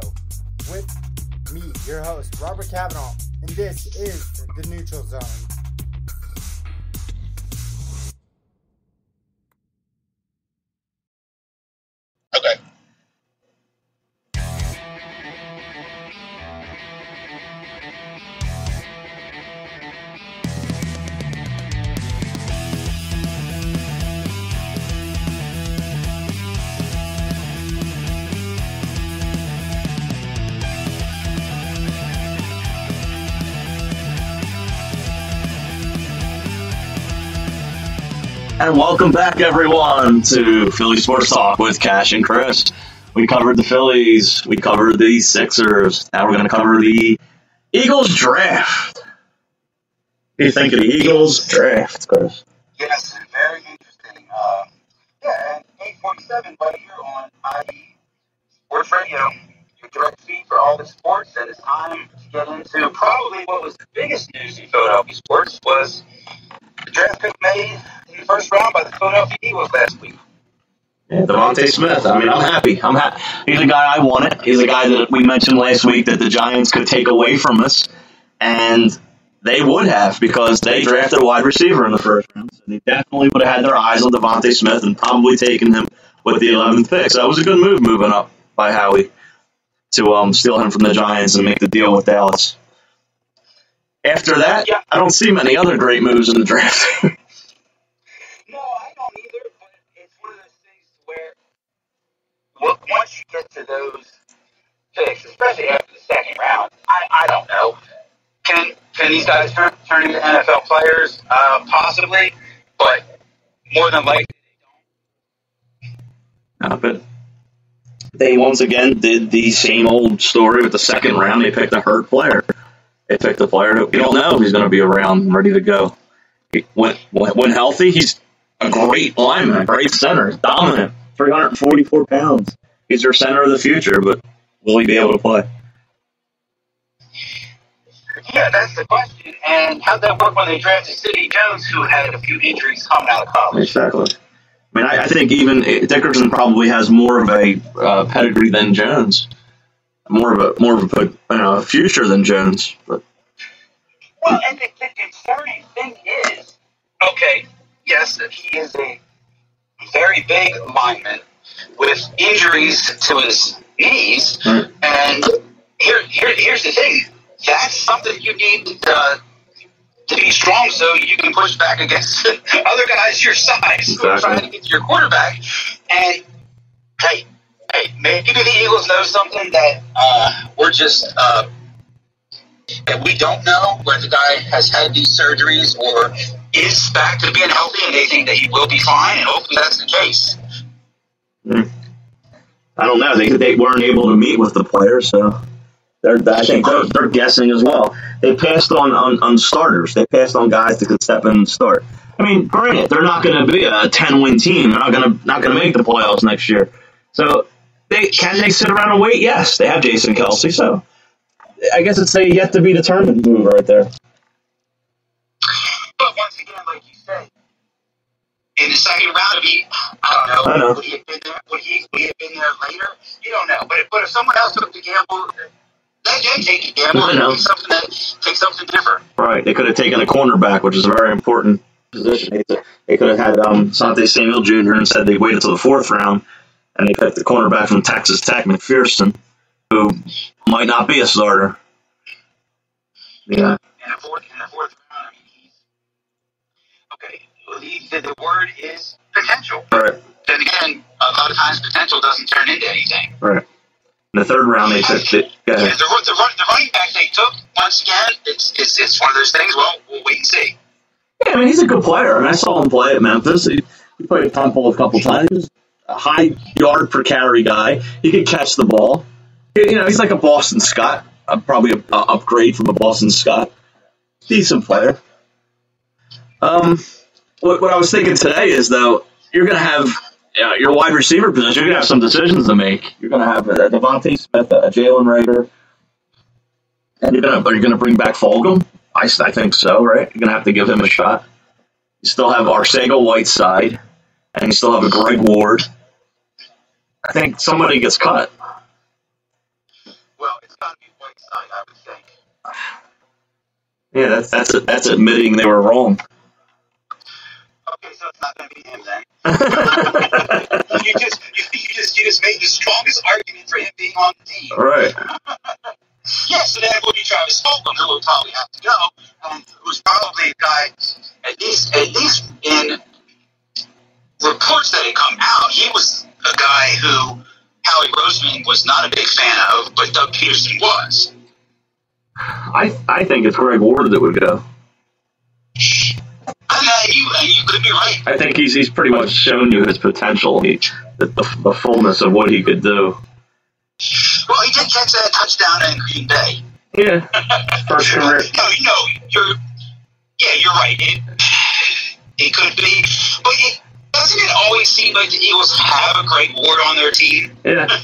with me, your host, Robert Kavanaugh, and this is the Neutral Zone. And welcome back, everyone, to Philly Sports Talk with Cash and Chris. We covered the Phillies, we covered the Sixers. Now we're going to cover the Eagles draft. What do you think of the Eagles draft, Chris? Yes, very interesting. Uh, yeah, and 847 right here on IE Sports Radio, your direct feed for all the sports. And it's time to get into probably what was the biggest news in Philadelphia sports was the draft pick made in the first round by the Philadelphia Eagles last week. Yeah, DeVonta Smith. I mean, I'm happy. I'm happy. He's a guy I wanted. He's a guy that we mentioned last week that the Giants could take away from us, and they would have because they drafted a wide receiver in the first round. So they definitely would have had their eyes on DeVonta Smith and probably taken him with the 11th pick. So that was a good move moving up by Howie to um, steal him from the Giants and make the deal with Dallas. After that, Yeah. I don't see many other great moves in the draft. once you get to those picks, especially after the second round, I, I don't know. Can can these guys turn, turn into NFL players? Uh, possibly, but more than likely Uh, but they once again did the same old story with the second round. They picked a hurt player. They picked a player that we don't know he's going to be around and ready to go. When, when, when healthy, he's a great lineman, great center, dominant, 344 pounds. He's your center of the future, but will he be able to play? Yeah, that's the question. And how'd that work when they drafted Sidney Jones, who had a few injuries coming out of college? Exactly. I mean, I, I think even eh, Dickerson probably has more of a uh, pedigree than Jones, more of a more of a you know, future than Jones. But Well, and the, the concerning thing is, okay, yes, he is a very big lineman with injuries to his knees, Right. and here, here, here's the thing: that's something you need uh, to be strong, so you can push back against other guys your size who are trying to get to your quarterback. And hey, hey, maybe the Eagles know something that uh, we're just. Uh, that we don't know whether the guy has had these surgeries or is back to being healthy and they think that he will be fine and hopefully that's the case. Hmm. I don't know. They they weren't able to meet with the players, so they're I think they're, they're guessing as well. They passed on, on on starters. They passed on guys that could step in and start. I mean, granted, they're not going to be a ten win team. They're not going to not going to make the playoffs next year. So they can they sit around and wait? Yes, they have Jason Kelce. So I guess it's a yet to be determined move right there. But once again, like you said, in the second round, if he, I don't know, I know. would he have been there? Would he, would he have been there later? You don't know. But if, but if someone else took the gamble, they they take the gamble and take something that take something different. Right. They could have taken a cornerback, which is a very important position. They, they could have had um, Sante Samuel Jr. and said they waited till the fourth round, and they picked the cornerback from Texas Tech, McPhearson, who might not be a starter. Yeah. In the fourth, in the fourth round, I mean, he's Well, he, the, word is potential. Right. Then again, a lot of times potential doesn't turn into anything. Right. In the third round, they took the. Yeah, the, the, the running back they took, once again, it's, it's, it's one of those things, well, we'll wait and see. Yeah, I mean, he's a good player, I and I saw him play at Memphis. He, he played at Temple a couple times. A high yard per carry guy. He could catch the ball. You know, he's like a Boston Scott, uh, probably a, a upgrade from a Boston Scott. Decent player. Um, what, what I was thinking today is though, you're going to have you know, your wide receiver position. You're going to have some decisions to make. You're going to have a DeVonta Smith, a Jalen Reagor, and you're going to are you going to bring back Fulgham? I, I think so, right? You're going to have to give him a shot. You still have Arcega Whiteside, and you still have a Greg Ward. I think somebody gets cut. Well, it's got to be Whiteside, I would think. Yeah, that's that's that's admitting they were wrong. Okay, so it's not going to be him then. you just you, you just you just made the strongest argument for him being on the team. right. Yeah, so then it would be Travis Fulgham who would probably have to go, um, who's probably a guy at least at least in reports that had come out, he was a guy who Howie Roseman was not a big fan of, but Doug Pederson was. I I think it's Greg Ward that would go. I think he's he's pretty much shown you his potential, he, the, the, the fullness of what he could do. Well, he did catch that touchdown in Green Bay. Yeah, first career. No, no, you're. Yeah, you're right. It, it could be, but it, doesn't it always seem like the Eagles have a great ward on their team? Yeah,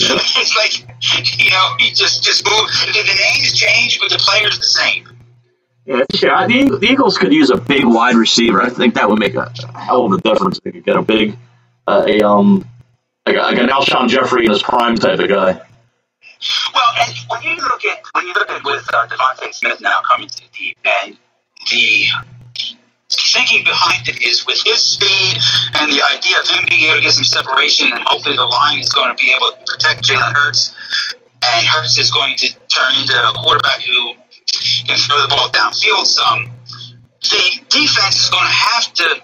it's like you know, he just just moved. The, the names change, but the players the same. Yeah. yeah the, the Eagles could use a big wide receiver. I think that would make a, hell of a difference. if They could get a big, uh, a um, like, a, like an Alshon Jeffery in his prime type of guy. Well, and when you look at when you look at with uh, DeVonta Smith now coming to the team, and the thinking behind it is with his speed and the idea of him being able to get some separation, and hopefully the line is going to be able to protect Jalen Hurts, and Hurts is going to turn into a quarterback who can throw the ball downfield some. The defense is going to have to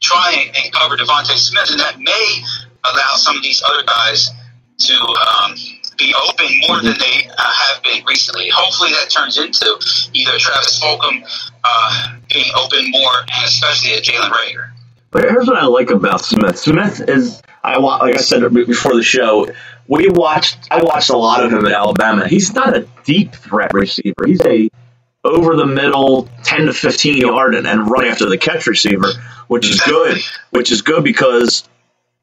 try and, and cover DeVonta Smith, and that may allow some of these other guys to um, be open more than they uh, have been recently. Hopefully, that turns into either Travis Fulgham uh, being open more, and especially at Jalen Reagor. But here's what I like about Smith. Smith is, I like I said before the show, we watched. I watched a lot of him at Alabama. He's not a deep threat receiver. He's a over the middle, ten to fifteen yard and, and run after the catch receiver, which is good. Which is good because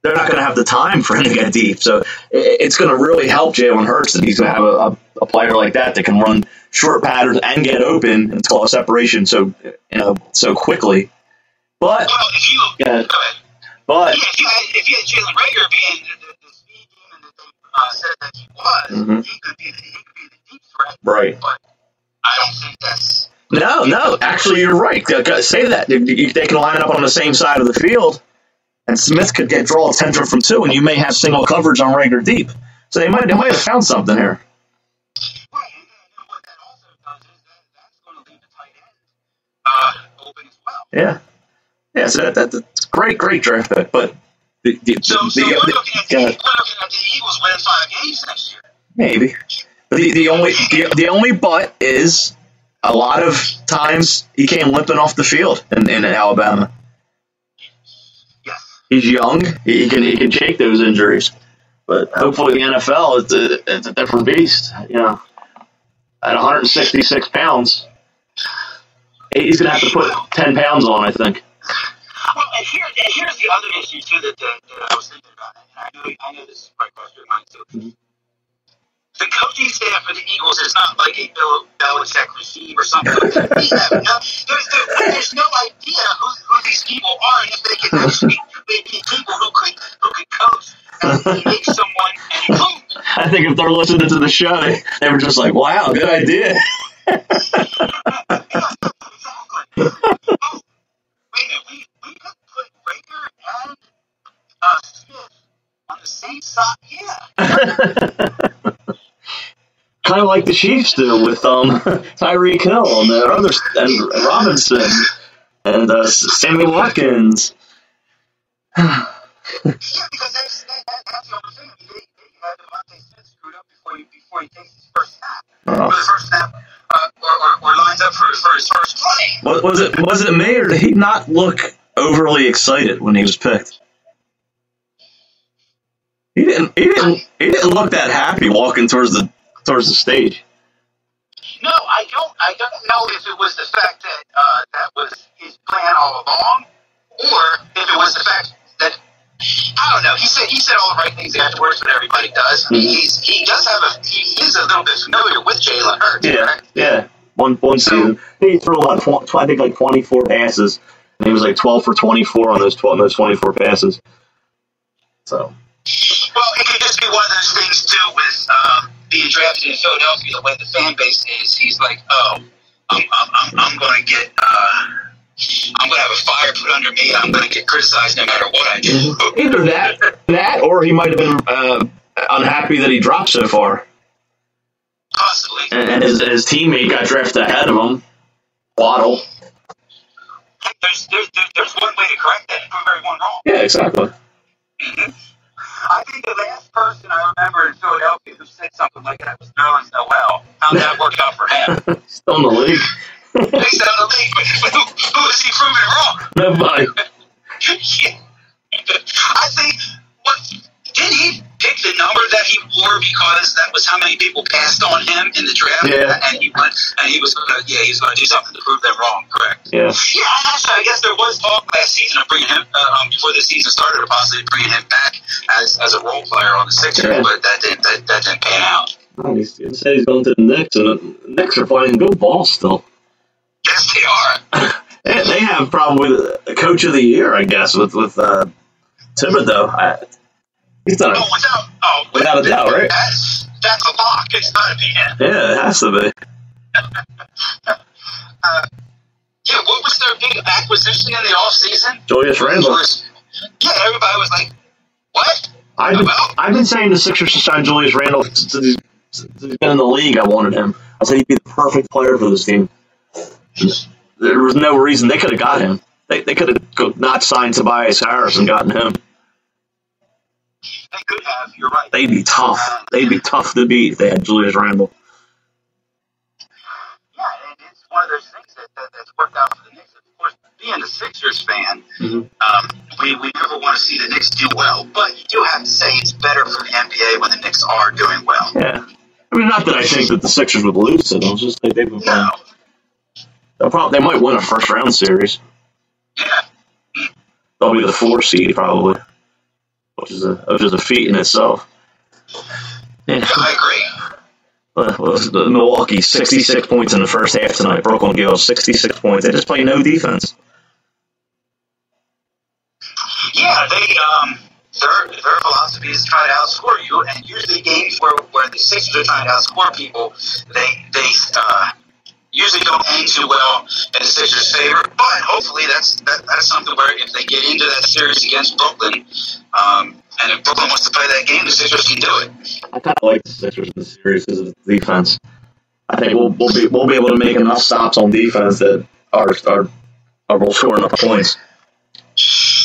they're not going to have the time for him to get deep. So it's going to really help Jalen Hurts that he's going to have a, a, player like that that can run short patterns and get open and call a separation so you know so quickly. But Well, if you Yeah. but if you had, if you had Jalen Reagor being uh, said that he was, Mhm. he could be the, he could be the deep threat. Right. But I don't think that's. No, no. Actually, you're right. Say that they can line up on the same side of the field, and Smith could get draw attention from two, and you may have single coverage on Reagor deep. So they might they might have found something here. Right, and what that also does is that that's going to leave the tight end uh, open as well. Yeah, yeah. So that, that, that's great, great draft pick. But the, the, So, so the- we're, the- the, go we're ahead. looking at the five games next year. maybe the the only the, the only but is a lot of times he came limping off the field in, in Alabama. Yes. he's young. He can he can shake those injuries. But hopefully the NFL is a, it's a different beast. You know, at 166 pounds, he's gonna have to put 10 pounds on. I think. Well, and, here, and here's the other issue too that, that, that I was thinking I know I know this is right across your mind too. The coaching staff for the Eagles is not like a Bill Belichick regime or something. we have no, there's, there, there's no idea who, who these people are, and if they can actually be people who could who could coach and make someone and improve. I think if they're listening to the show, they, they were just like, "Wow, good idea." Exactly. Oh, wait a minute, we, we could put Reagor and uh, Smith on the same side. Yeah. kind of like the Chiefs do with um Tyreek Hill and their other and Robinson and uh, Sammy Watkins. Yeah, because that's, that, that, that's the thing. They, they had DeVonta Smith screwed up before he, before he takes his first snap. Oh. For the first snap, uh, or, or, or lines up for, for his first play. Was, was it was it me or did he not look overly excited when he was picked? He didn't. He didn't. He didn't look that happy walking towards the towards the stage. No, I don't. I don't know if it was the fact that uh, that was his plan all along, or if it was the fact that I don't know. He said he said all the right things afterwards, but everybody does. Mean, he's he does have a he is a little bit familiar with Jalen Hurts. Yeah, correct? yeah. One one season, he threw like tw- I think like twenty four passes, and he was like twelve for twenty four on those twelve those twenty four passes. So Well, it could just be one of those things too with um, being drafted in Philadelphia. The way the fan base is, he's like, oh, I'm I'm I'm, I'm going to get. Uh, I'm going to have a fire put under me. I'm going to get criticized no matter what I do. either that, that, or he might have been uh, unhappy that he dropped so far, Possibly. and his, his teammate got drafted ahead of him. Waddle. There's, there's, there's, there's one way to correct that and prove everyone wrong. Yeah, exactly. I think the last person I remember in Philadelphia who said something like that was Nerlens Noel. How'd that work out for him? Still in the league. Next out of the league, but, but who, who is he proving wrong? Nobody. yeah. I think what didn't he pick the number that he wore because that was how many people passed on him in the draft? Yeah. And he went and he was gonna yeah, he was gonna do something to prove them wrong, correct? Yeah. Yeah, and actually, I guess there was talk last season of bringing him uh, um, before the season started, of possibly bringing him back as, as a role player on the Sixers, Yeah. but that didn't that, that didn't pan out. He's, he said he's going to the Knicks, and the Knicks are playing good ball still. Yes, they are. They, have probably the coach of the year, I guess, with with uh, Thibodeau. I, he's done Oh, without oh, Without a doubt, right? That's that's a lock. It's got to be. Yeah, it has to be. Uh, yeah, what was their big acquisition in the offseason? Julius Randle. Yeah, everybody was like, "What?" I've been, I've been saying the Sixers should sign Julius Randle since he's since he's been in the league. I wanted him. I said he'd be the perfect player for this team. There was no reason they could have got him. They, they could have not signed Tobias Harris and gotten him. They could have. You're right. They'd be tough. They'd be tough to beat if they had Julius Randle. Yeah, and it's one of those things that, that that's worked out for the Knicks. Of course, being a Sixers fan, Mhm. um, we, we never want to see the Knicks do well, but you do have to say it's better for the NBA when the Knicks are doing well. Yeah. I mean, not that I think that the Sixers would lose to them. It's just they, they've been playing. No, They'll probably, they might win a first round series. yeah, They'll be the four seed probably, which is a which is a feat in itself. Yeah. I agree. Well, the Milwaukee, 66 points in the first half tonight. Brooklyn gave up 66 points. They just play no defense. Yeah, they um their their philosophy is try to outscore you, and usually games where where the Sixers are trying to outscore people, they they uh, usually don't end too well in the Sixers' favor. But hopefully, that's that, that's something where if they get into that series against Brooklyn, um, and if Brooklyn wants to play that game, the Sixers can do it. I kind of like the Sixers in the series because of the defense. I think we'll, we'll be we'll be able to make enough stops on defense that our our, our will score enough points.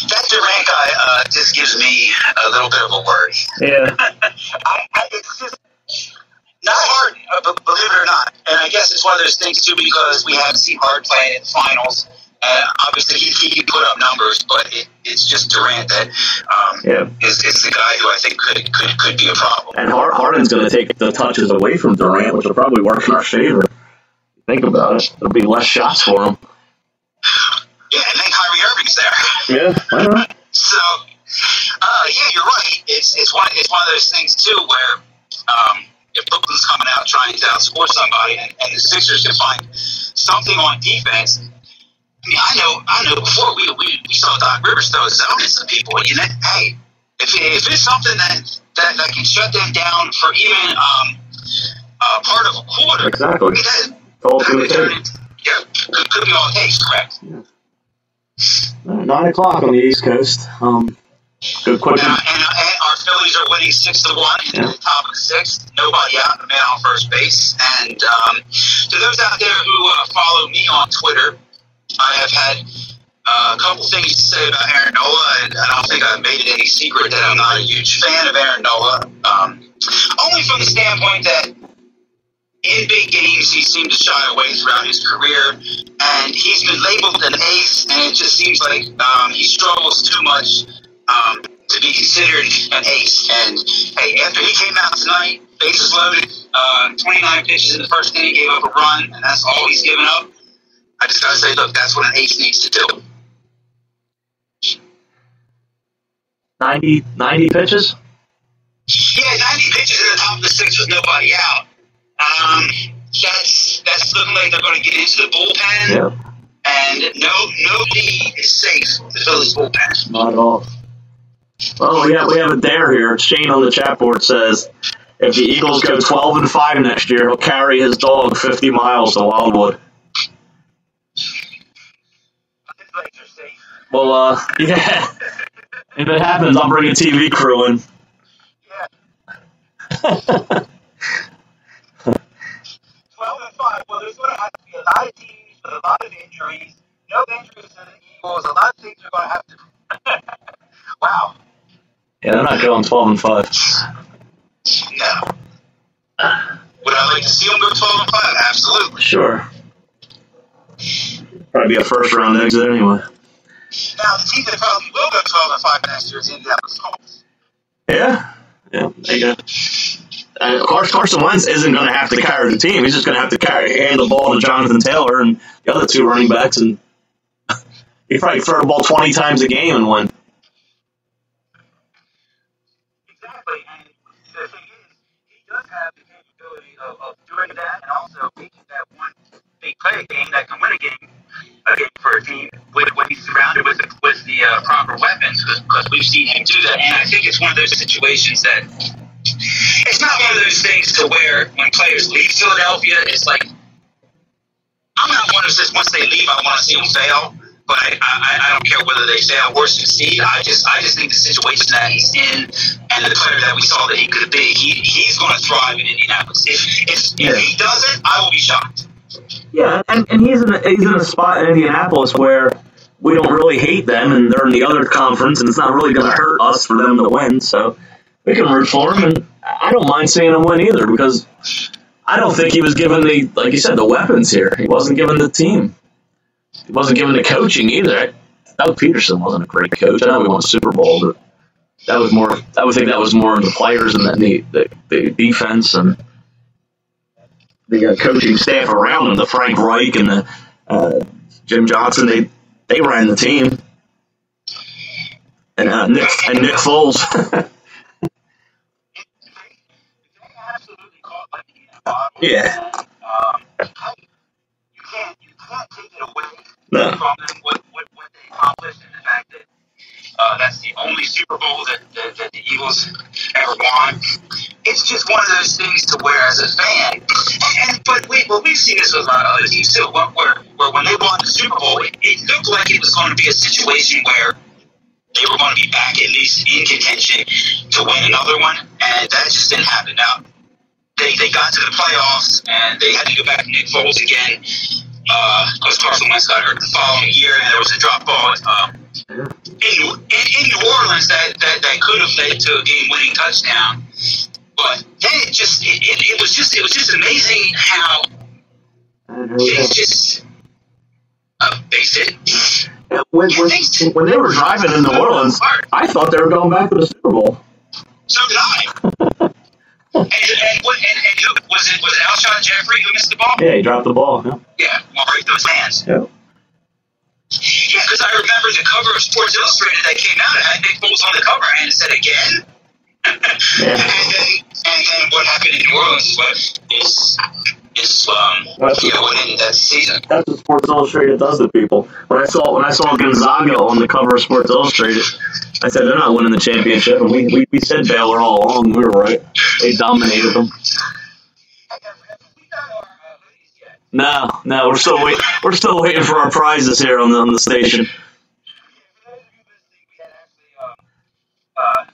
That Durant guy uh, just gives me a little bit of a worry. Yeah, I, I, it's just not Harden, uh, believe it or not. And I guess it's one of those things too because we haven't seen Harden play in the finals. Uh, obviously, he, he can put up numbers, but it, it's just Durant that um, yeah. is, is the guy who I think could could, could be a problem. And Har- Harden's going to take the touches away from Durant, which will probably work in our favor. Think about it. There'll be less shots for him. Yeah, and then Kyrie Irving's there. Yeah, I know. So, uh, yeah, you're right. It's it's one it's one of those things too where um, if Brooklyn's coming out trying to outscore somebody, and, and the Sixers can find something on defense. I mean, I know, I know. Before we we, we saw Doc Rivers throw zone at some people, and you know, hey, if, if it's something that, that that can shut them down for even um, uh, part of a quarter, Exactly. that, All that could turn yeah, could, could be all it takes, correct? Nine o'clock on the East Coast. Um, good question. And, and, and our Phillies are winning six to one in Yeah. the top of the sixth. Nobody out, the man on first base. And um, to those out there who uh, follow me on Twitter, I have had uh, a couple things to say about Aaron Nola, and I don't think I've made it any secret that I'm not a huge fan of Aaron Nola. Um, only from the standpoint that in big games he seemed to shy away throughout his career, and he's been labeled an ace, and it just seems like um, he struggles too much um, to be considered an ace. And hey, after he came out tonight, bases loaded, uh, 29 pitches in the first inning, gave up a run, and that's all he's given up. I just gotta say, look, that's what an ace needs to do. 90, 90 pitches. Yeah, 90 pitches in the top of the sixth with nobody out. Um, that's that's looking like they're going to get into the bullpen, Yeah, and no nobody is safe. The Phillies bullpen. not at all. Well, we have we have a dare here. Shane on the chat board says if the Eagles go twelve and five next year, he'll carry his dog fifty miles to Wildwood. Well, uh, yeah. If it happens, I'll bring a TV crew in. Yeah. 12 and 5. Well, there's going to have to be a lot of teams with a lot of injuries. No injuries to the Eagles. A lot of things are going to have to. wow. Yeah, they're not going twelve and five. No. Would I like to see them go 12 and 5? Absolutely. Sure. Probably be a first round exit anyway. Now, the team that probably will go 12 and 5 next year is Indianapolis Colts. Yeah, yeah. There you go. And of course, Carson Wentz isn't going to have to carry the team. He's just going to have to carry hand the ball to Jonathan Taylor and the other two running backs, and he probably throw the ball twenty times a game and win. Exactly, and the thing is, he does have the capability of, of doing that making that one big play a game that can win a game, a game for a team when, when he's surrounded with the, with the uh, proper weapons, because we've seen him do that. And I think it's one of those situations that it's not one of those things to where when players leave Philadelphia, it's like I'm not one who says once they leave, I want to see them fail. But I, I, I don't care whether they fail or succeed. I just I just think the situation that he's in and the player that we saw that he could be, he, he's going to thrive in Indianapolis. If, if, Yeah. if he doesn't, I will be shocked. Yeah, and, and he's in a, he's in a spot in Indianapolis where we don't really hate them, and they're in the other conference, and it's not really going to hurt us for them to win. So we can root for him, and I don't mind seeing him win either because I don't think he was given the like you said the weapons here. He wasn't given the team. He wasn't given the coaching either. Doug Pederson wasn't a great coach. I know we won Super Bowl, but that was more. I would think that was more of the players and the the, the defense and the uh, coaching staff around him, the Frank Reich and the uh, Jim Johnson. They they ran the team, and uh, Nick and Nick Foles. Yeah, Um, you can't you can't take it away No. from them what, what, what they accomplished and the fact that uh, that's the only Super Bowl that, that, that the Eagles ever won. It's just one of those things to where as a fan, and but we well we've seen this with a lot of other teams too, where, where when they won the Super Bowl, it, it looked like it was going to be a situation where they were going to be back at least in contention to win another one, and that just didn't happen. Now they, they got to the playoffs and they had to go back to Nick Foles again because Carson Wentz got hurt the following year and there was a drop ball uh, in, in, in New Orleans that, that, that could have led to a game winning touchdown. But then it just it, it, it was just it was just amazing how they just uh, they said when, when, when they were driving in New Orleans, I thought they were going back to the Super Bowl. so did I. and, and, what, and, and who was it? Was it Alshon Jeffery who missed the ball? Yeah, he dropped the ball. Yeah. Yeah, well, right through hands. yeah. Yeah, because I remember the cover of Sports Illustrated that came out. It had Nick Foles on the cover, and it said again. Yeah. and then, and then what happened in New Orleans is what is is um That's- know winning that season. That's what Sports Illustrated does to people. When I saw when I saw Gonzaga on the cover of Sports Illustrated, I said they're not winning the championship, and we, we, we said Baylor all along. We were right. They dominated them. No, no, we're still wait, we're still waiting for our prizes here on the on the station. Uh, uh,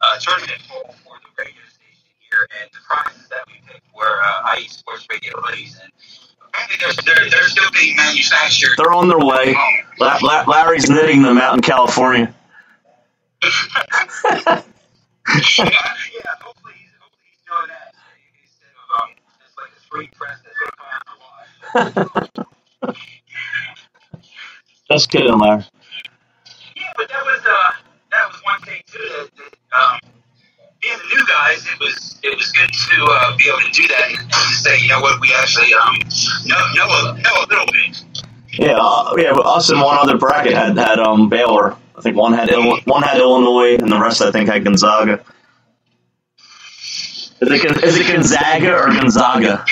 uh, tournament for, the radio station here, and the prizes that we picked were uh, IE Sports Radio hoodies, and they're, they're, they're still being manufactured. They're on their way. La- La- Larry's knitting them out in California. yeah, yeah, hopefully he's, hopefully he's doing that instead of um, just like a screen press that's going to come out the wash. Just kidding, Larry. Yeah, but that was uh that was one thing too that, that um being the new guys, it was it was good to uh, be able to do that and, to say, you know what, we actually um know know a, know a little bit. Yeah, uh, yeah. Us and one other bracket had had um Baylor. I think one had Ill- one had Illinois, and the rest I think had Gonzaga. Is it is it Gonzaga or Gonzaga.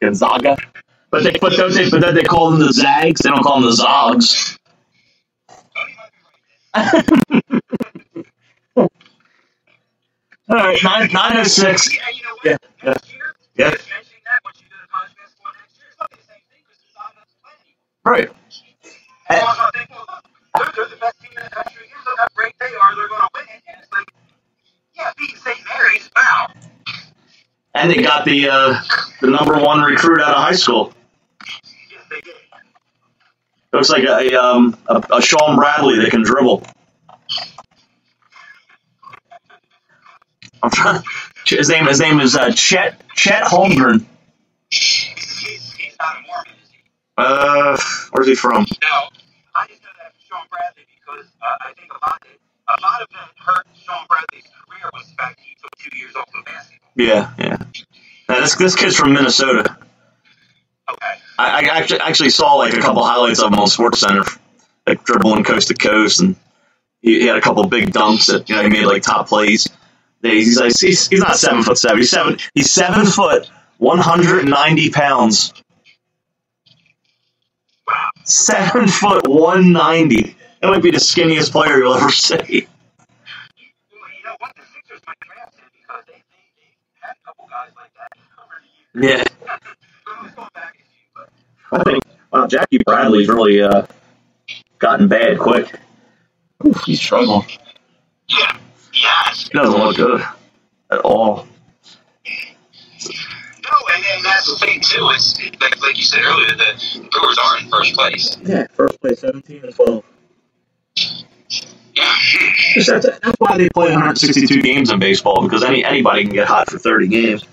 Gonzaga. But they but don't they but then they call them the Zags. They don't call them the Zogs. Oh, you might be right. All right, nine nine oh six. Yeah, you know what? Yeah, yeah, yeah. just mentioning that once you go to college basketball next year, it's not the same thing because Gonzaga doesn't play anymore. Right. So I was thinking, well, look, they're, they're the best team in the country. again. Look how great they are. They're going to win it. And it's like, yeah, beating St. Mary's, wow. And they got the uh, the number one recruit out of high school. Yes, they did. Looks like a um a, a Shawn Bradley that can dribble. I'm trying His name his name is uh, Chet Chet Holmgren. He's, he's not a Mormon, is he? Uh, where's he from? No, I just know that Shawn Bradley because uh, I think a lot, a lot of that hurt Shawn Bradley's career was the fact he took two years off of basketball. Yeah, yeah. Now, this this kid's from Minnesota. I actually actually saw like a couple highlights of him on Sports Center, like dribbling coast to coast, and he, he had a couple big dunks that you know he made like top plays. He's like he's, he's not seven foot seven. He's seven. He's seven foot, one hundred and ninety pounds. Seven foot one ninety. That might be the skinniest player you'll ever see. Like. Yeah, I think wow, Jackie Bradley's really uh, gotten bad quick. Oof, he's struggling. yeah, yes. He doesn't look good at all. No, and, and that's the thing too. It's like like you said earlier, the Brewers are in first place. Yeah, first place, seventeen and twelve. Yeah. That's, that's why they play 162 games in baseball because any anybody can get hot for 30 games.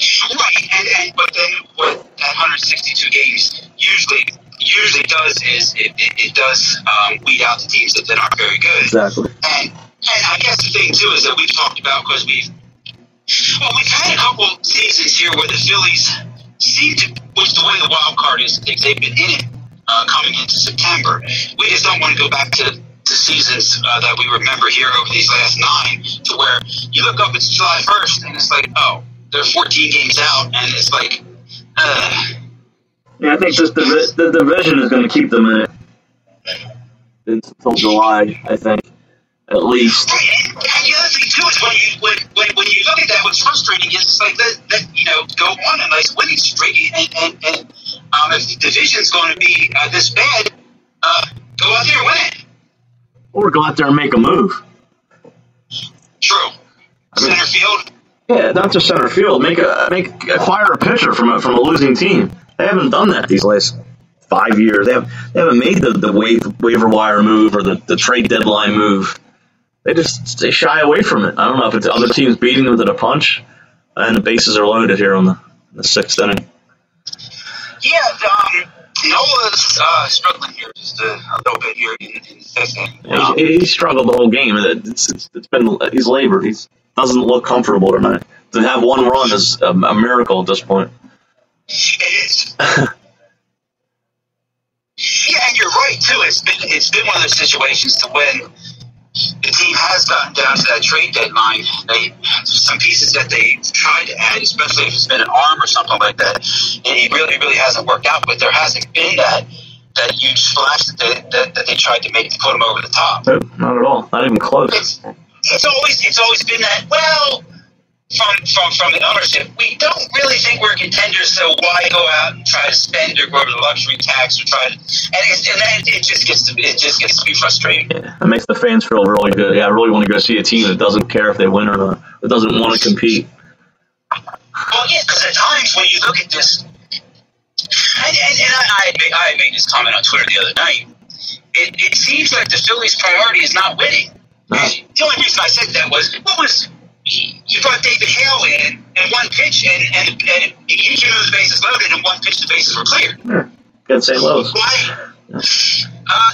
Right, and, and but then what that 162 games usually usually does is it, it, it does um, weed out the teams that, that aren't very good. Exactly. And and I guess the thing too is that we've talked about because we've well we've had a couple seasons here where the Phillies seem to which the way the wild card is they- they've been in it uh, coming into September. We just don't want to go back to, to seasons uh, that we remember here over these last nine to where you look up it's July first and it's like oh they're 14 games out and it's like uh, Yeah, I think this divi- the division is going to keep them in it until July. I think at least. Right, and the other thing too is when you when, when, when you look at that, what's frustrating is it's like that, that you know go on a nice winning streak, and and, and um, if the division's going to be uh, this bad, uh, go out there and win it. Or go out there and make a move. True. Center field. Yeah, not just center field. Make a make acquire a pitcher from a, from a losing team. They haven't done that these last five years. They have they haven't made the the waiver, waiver wire move or the, the trade deadline move. They just they shy away from it. I don't know if it's other teams beating them to the punch, and the bases are loaded here on the, the sixth inning. Yeah, um, Nola's uh, struggling here just a, a little bit here in, in the fifth inning. Um, He, he struggled the whole game. It's, it's, it's been he's labored. He doesn't look comfortable tonight. To have one run is a, a miracle at this point. It is. Yeah, and you're right too. It's been it's been one of those situations to when the team has gotten down to that trade deadline. They some pieces that they tried to add, especially if it's been an arm or something like that. It really really hasn't worked out. But there hasn't been that that huge splash that they, that, that they tried to make to put them over the top. Nope, not at all. Not even close. It's it's always it's always been that well. From, from from the ownership, we don't really think we're contenders, so why go out and try to spend or go to the luxury tax or try to, and, it's, and then it just gets to be, it just gets to be frustrating. Yeah, it makes the fans feel really good. Yeah, I really want to go see a team that doesn't care if they win or not. That doesn't want to compete. Well, yeah, because at times when you look at this, and, and, and I, I, made, I made this comment on Twitter the other night, it, it seems like the Phillies' priority is not winning. The only reason I said that was, what was, you brought David Hale in, and one pitch, and, and, and each of those bases loaded, and one pitch the bases were cleared. Yeah, against St. Louis. Why? Uh,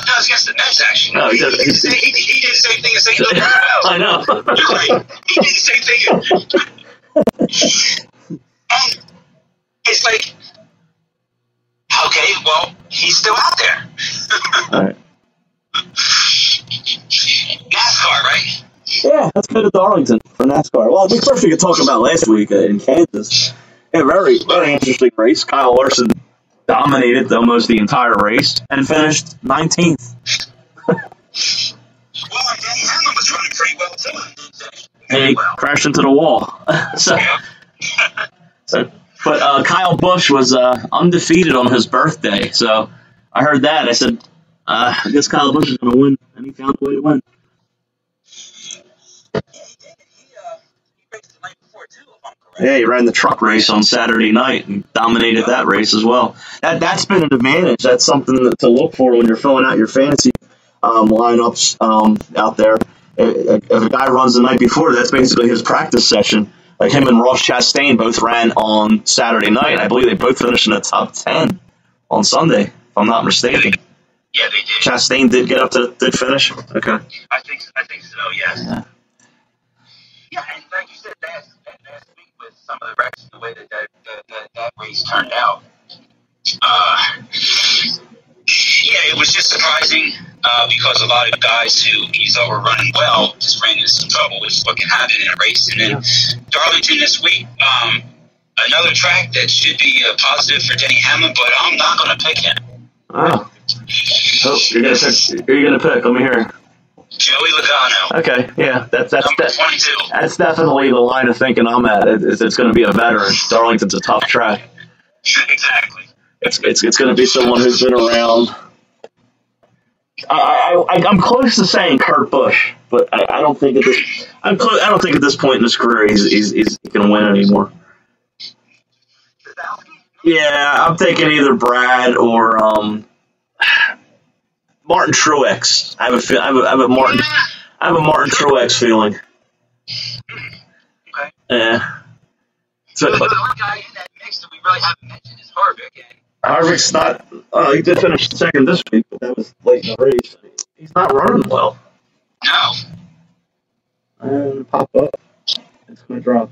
no, it was against the Mets, actually. No, he he, did- he, the same- he, he did the same thing as St. Louis. I know. You're right. He did the same thing. and it's like, okay, well, he's still out there. All right. NASCAR, right? Yeah, let's go to Darlington for NASCAR. Well, we first we could talk about last week uh, in Kansas. Yeah, very very interesting race. Kyle Larson dominated almost the entire race and finished 19th. Well, Denny Hamlin was running pretty well, too. And he Well, crashed into the wall. so, so, but uh, Kyle Busch was uh, undefeated on his birthday. So I heard that. I said, uh, I guess Kyle Busch is going to win, and he found a way to win. He, uh, he raced the night before, too, if I'm correct. Yeah, he ran the truck race on Saturday night and dominated that race as well. That that's been an advantage. That's something that- to look for when you're filling out your fantasy um, lineups um, out there. If if a guy runs the night before, that's basically his practice session. Like him and Ross Chastain both ran on Saturday night. I believe they both finished in the top ten on Sunday, if I'm not mistaken. Yeah, they did. Chastain did get up to did finish. Okay. I think I think so. Yes. Yeah. Yeah, and like you said last last week with some of the wrecks, the way that that, that, that, that race turned out. Uh, yeah, it was just surprising uh, because a lot of guys who you thought were running well just ran into some trouble, which what can happen in a race. And then Darlington this week, um, another track that should be a positive for Denny Hamlin, but I'm not going to pick him. Oh. Oh, you're gonna pick. You're gonna pick. Let me hear. Joey Logano, Okay. Yeah. That's that's that, 22. that's definitely the line of thinking I'm at. It- It's, going to be a veteran. Darlington's a tough track. exactly. It's it's, it's going to be someone who's been around. I, I, I I'm close to saying Kurt Busch, but I, I don't think at this I'm close, I don't think at this point in his career he's he's, he's going to win anymore. Yeah, I'm thinking either Brad or um, Martin Truex. I have a feel, I have a, I have a Martin I have a Martin Truex feeling. Okay. Yeah. So So, the one guy in that mix that we really haven't mentioned is Harvick. Harvick's not. Uh, he did finish second this week, but that was late in the race. He's not running well. no, And pop up. It's going to drop.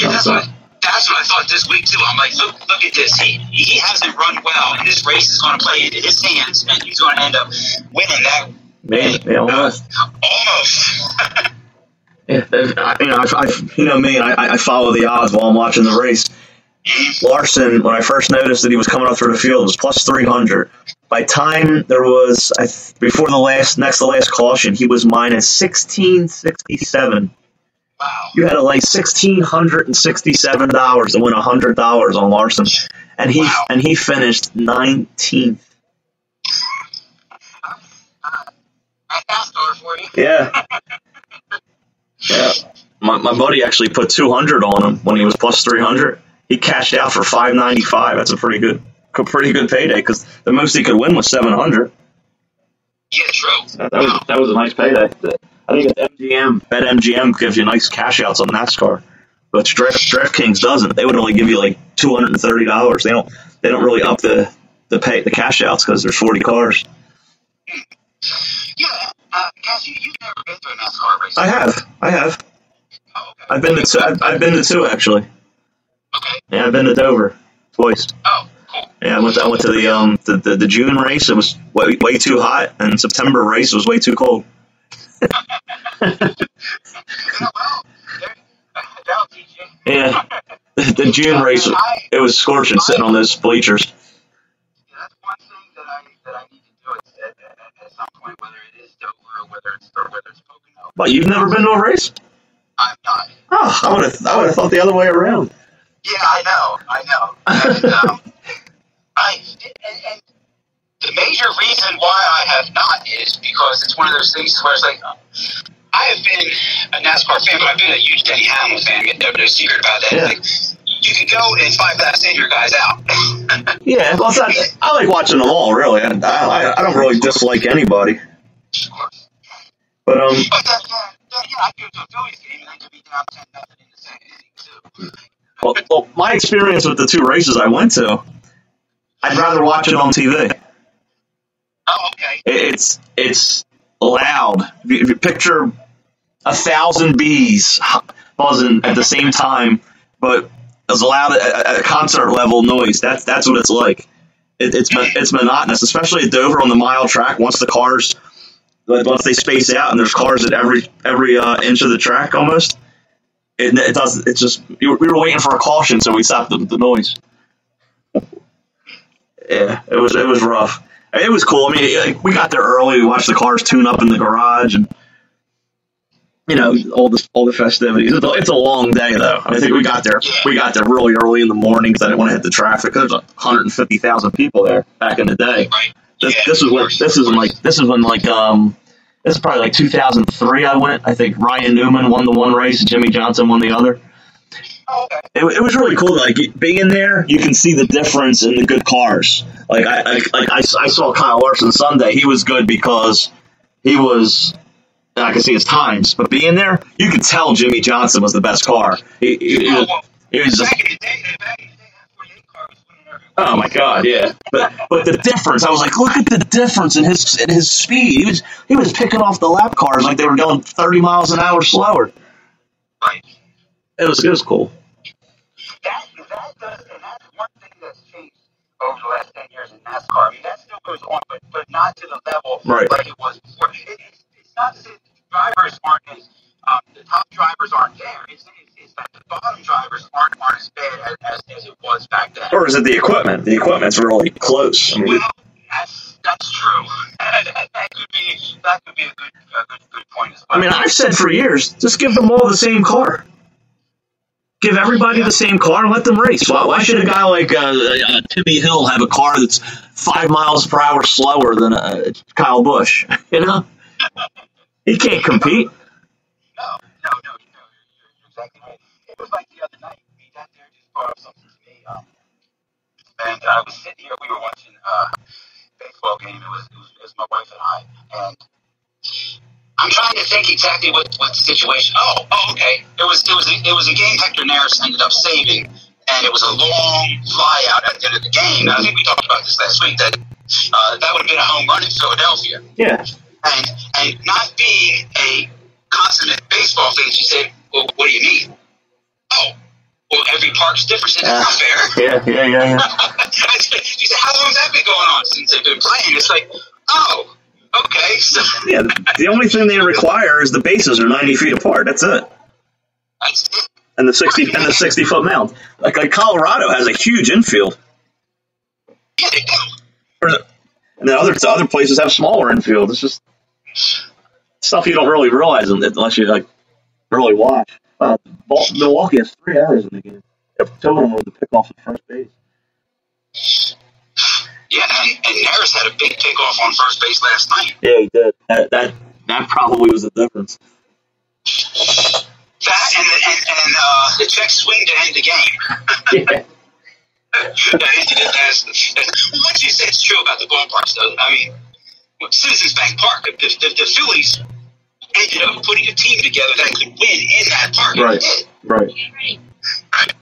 yeah, that's what that's what I thought this week too. I'm like, look, look at this. He he hasn't run well, and this race is going to play into his hands, and he's going to end up winning that Man, yeah, almost. almost. Yeah, you know, I, I, you know me, I, I follow the odds while I'm watching the race. Larson, when I first noticed that he was coming up through the field, was plus 300. By time there was, I th- before the last, next to last caution, he was minus 1667. Wow. You had to lay sixteen hundred and sixty-seven dollars to win hundred dollars on Larson, and he Wow. and he finished nineteenth. I asked her for you. Yeah, yeah. My, my buddy actually put two hundred on him when he was plus three hundred. He cashed out for five ninety-five. That's a pretty good, pretty good payday because the most he could win was seven hundred. Yeah, true. That, that was that was a nice payday. I think it's MGM. Bet MGM gives you nice cash outs on NASCAR, but Draft, DraftKings doesn't. They would only give you like two hundred and thirty dollars. They don't. They don't really up the the pay the cash outs because there's forty cars. Yeah, uh, Cass, you, you've never been to a NASCAR race. I have. I have. Oh, okay. I've been to. Two, I've, I've been to two actually. Okay. Yeah, I've been to Dover twice. Oh, cool. Yeah, I went. To, I went to the um the, the, the June race. It was way, way too hot, and September race was way too cold. Yeah, the June race it was scorching sitting on those bleachers. But you've never been to a race? I'm not. Oh, I would have. I would have thought the other way around. Yeah, I know, I know. And, um, I and, and the major reason why I have not is because it's one of those things where it's like uh, I have been a NASCAR fan, but I've been a huge Denny Hamlin fan. There's no secret about that. Yeah. Like, you can go and five laps in, your guy's out. Yeah, well, not, I like watching them all. Really, I, I, I don't really dislike anybody. But um, But then, yeah, yeah, yeah, I go to a Phillies game and I could be down ten nothing in the second inning too. well, well, my experience with the two races I went to, I'd rather watch it on TV. Oh, okay. It's it's loud. Picture a thousand bees buzzing at the same time, but as loud at a concert level noise. That's that's what it's like. It, it's it's monotonous, especially at Dover on the mile track. Once the cars, once they space out and there's cars at every every uh, inch of the track almost. It, it does. It's just we were waiting for a caution, so we stopped the, the noise. Yeah, it was it was rough. It was cool. I mean, like, we got there early. We watched the cars tune up in the garage, and you know all the all the festivities. It's a, it's a long day, though. I, mean, I think we got there. We got there really early in the morning because I didn't want to hit the traffic. There's 150,000 people there back in the day. Right. This, Yeah, this is when this is when like this is when like um this is probably like 2003. I went. I think Ryan Newman won the one race, and Jimmie Johnson won the other. It, it was really cool. Like being in there, you can see the difference in the good cars. Like I like, like I, I saw Kyle Larson Sunday. He was good because he was I could see his times, but being there, you could tell Jimmie Johnson was the best car. He, he, he was, just, Back in the day, back in the day, that 48 car was winning every oh my god, yeah. But but the difference, I was like, look at the difference in his in his speed. He was he was picking off the lap cars like they were going 30 miles an hour slower. It was it was cool. That, does, and that's one thing that's changed over the last 10 years in NASCAR. I mean, that still goes on, but, but not to the level Right. like it was before. It, it's, it's not that the drivers aren't as, um, the top drivers aren't there. It's, it's, it's that the bottom drivers aren't, aren't as bad as, as, as it was back then. Or is it the equipment? The equipment's really close. I mean, Well, that's, that's true. that, that could be, that could be a good, a good, good point as well. I mean, I've said for years, just give them all the same car. Give everybody the same car and let them race. Why, why should a guy like uh, uh, Timmy Hill have a car that's five miles per hour slower than uh, Kyle Busch? You know, he can't compete. No, no, no, no. You're, you're exactly right. It was like the other night. We got there just brought up something to me. Um, and I was sitting here. We were watching uh, baseball game. It was, it was it was my wife and I. And I'm trying to think exactly what what the situation. Oh, oh, okay. It was it was a, it was a game Hector Neris ended up saving, and it was a long fly out at the end of the game. I think we talked about this last week. That uh, that would have been a home run in Philadelphia Yeah, and and not being a consummate baseball fan, she said, "Well, what do you mean?" Oh, well, every park's different. Said, That's not fair. yeah, yeah, yeah, yeah. she said, "How long has that been going on since they've been playing?" It's like, oh, okay. So Yeah, the only thing they require is the bases are 90 feet apart. That's it. that's it. And the 60 and the 60 foot mound. Like, like Colorado has a huge infield. Yeah, they do. And then other other places have smaller infield. It's just stuff you don't really realize unless you like really watch. Uh, Milwaukee has three errors in the game. Two of them were the pickoff at first base. Yeah, and, and had a big kickoff on first base last night. Yeah, he did. That that, that probably was the difference. That and and, and uh, the check swing to end the game. Yeah. that ended it as, as what you said is true about the ballparks, though. I mean, Citizens Bank Park, the, the, the Phillies ended up putting a team together that could win in that park. and Right. Right.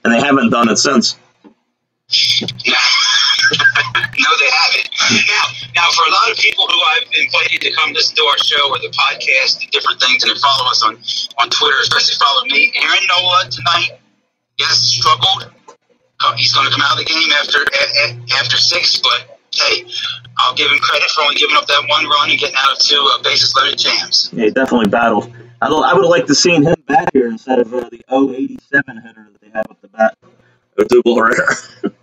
And they haven't done it since. no, they haven't. Now, now, for a lot of people who I've invited to come listen to our show or the podcast and different things, and then follow us on, on Twitter, especially follow me, Aaron Nola tonight. Yes, struggled. Uh, He's going to come out of the game after a- a- after six, but hey, I'll give him credit for only giving up that one run and getting out of two uh, bases loaded jams. Yeah, he definitely battled. I, don't- I would have liked to seen him bat here instead of uh, the 087 hitter that they have up the bat. Odubel Herrera.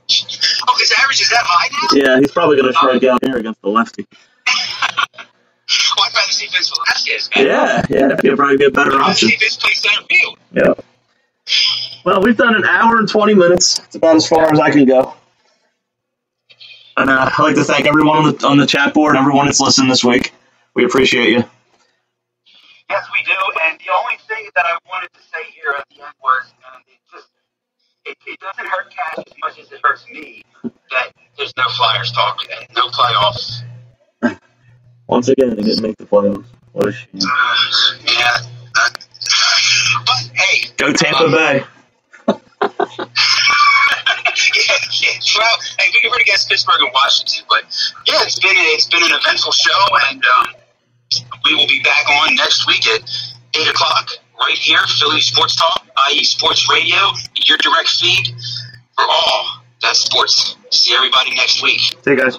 Oh, his average is that high now? yeah, he's probably going to strike out here against the lefty. Oh, I'd rather see Vince Velasquez, man. Yeah, yeah, that'd probably be a better I'd rather option. see Vince play center field. Yeah. Well, we've done an hour and 20 minutes. It's about as far as I can go. And uh, I'd like to thank everyone on the, on the chat board, everyone that's listened this week. We appreciate you. Yes, we do. And the only thing that I wanted to say here at the end was, and it just, it, it doesn't hurt Cash as much as it hurts me that there's no Flyers talk and no playoffs. Once again, they didn't make the playoffs. What a shame. Uh, yeah. Uh, but hey, Go Tampa Bay. yeah, yeah. Well, hey, we were against Pittsburgh and Washington, but yeah, it's been it's been an eventful show, and um, we will be back on next week at eight o'clock right here, Philly Sports Talk, IE Sports Radio, your direct feed for all that sports. See everybody next week. See you guys.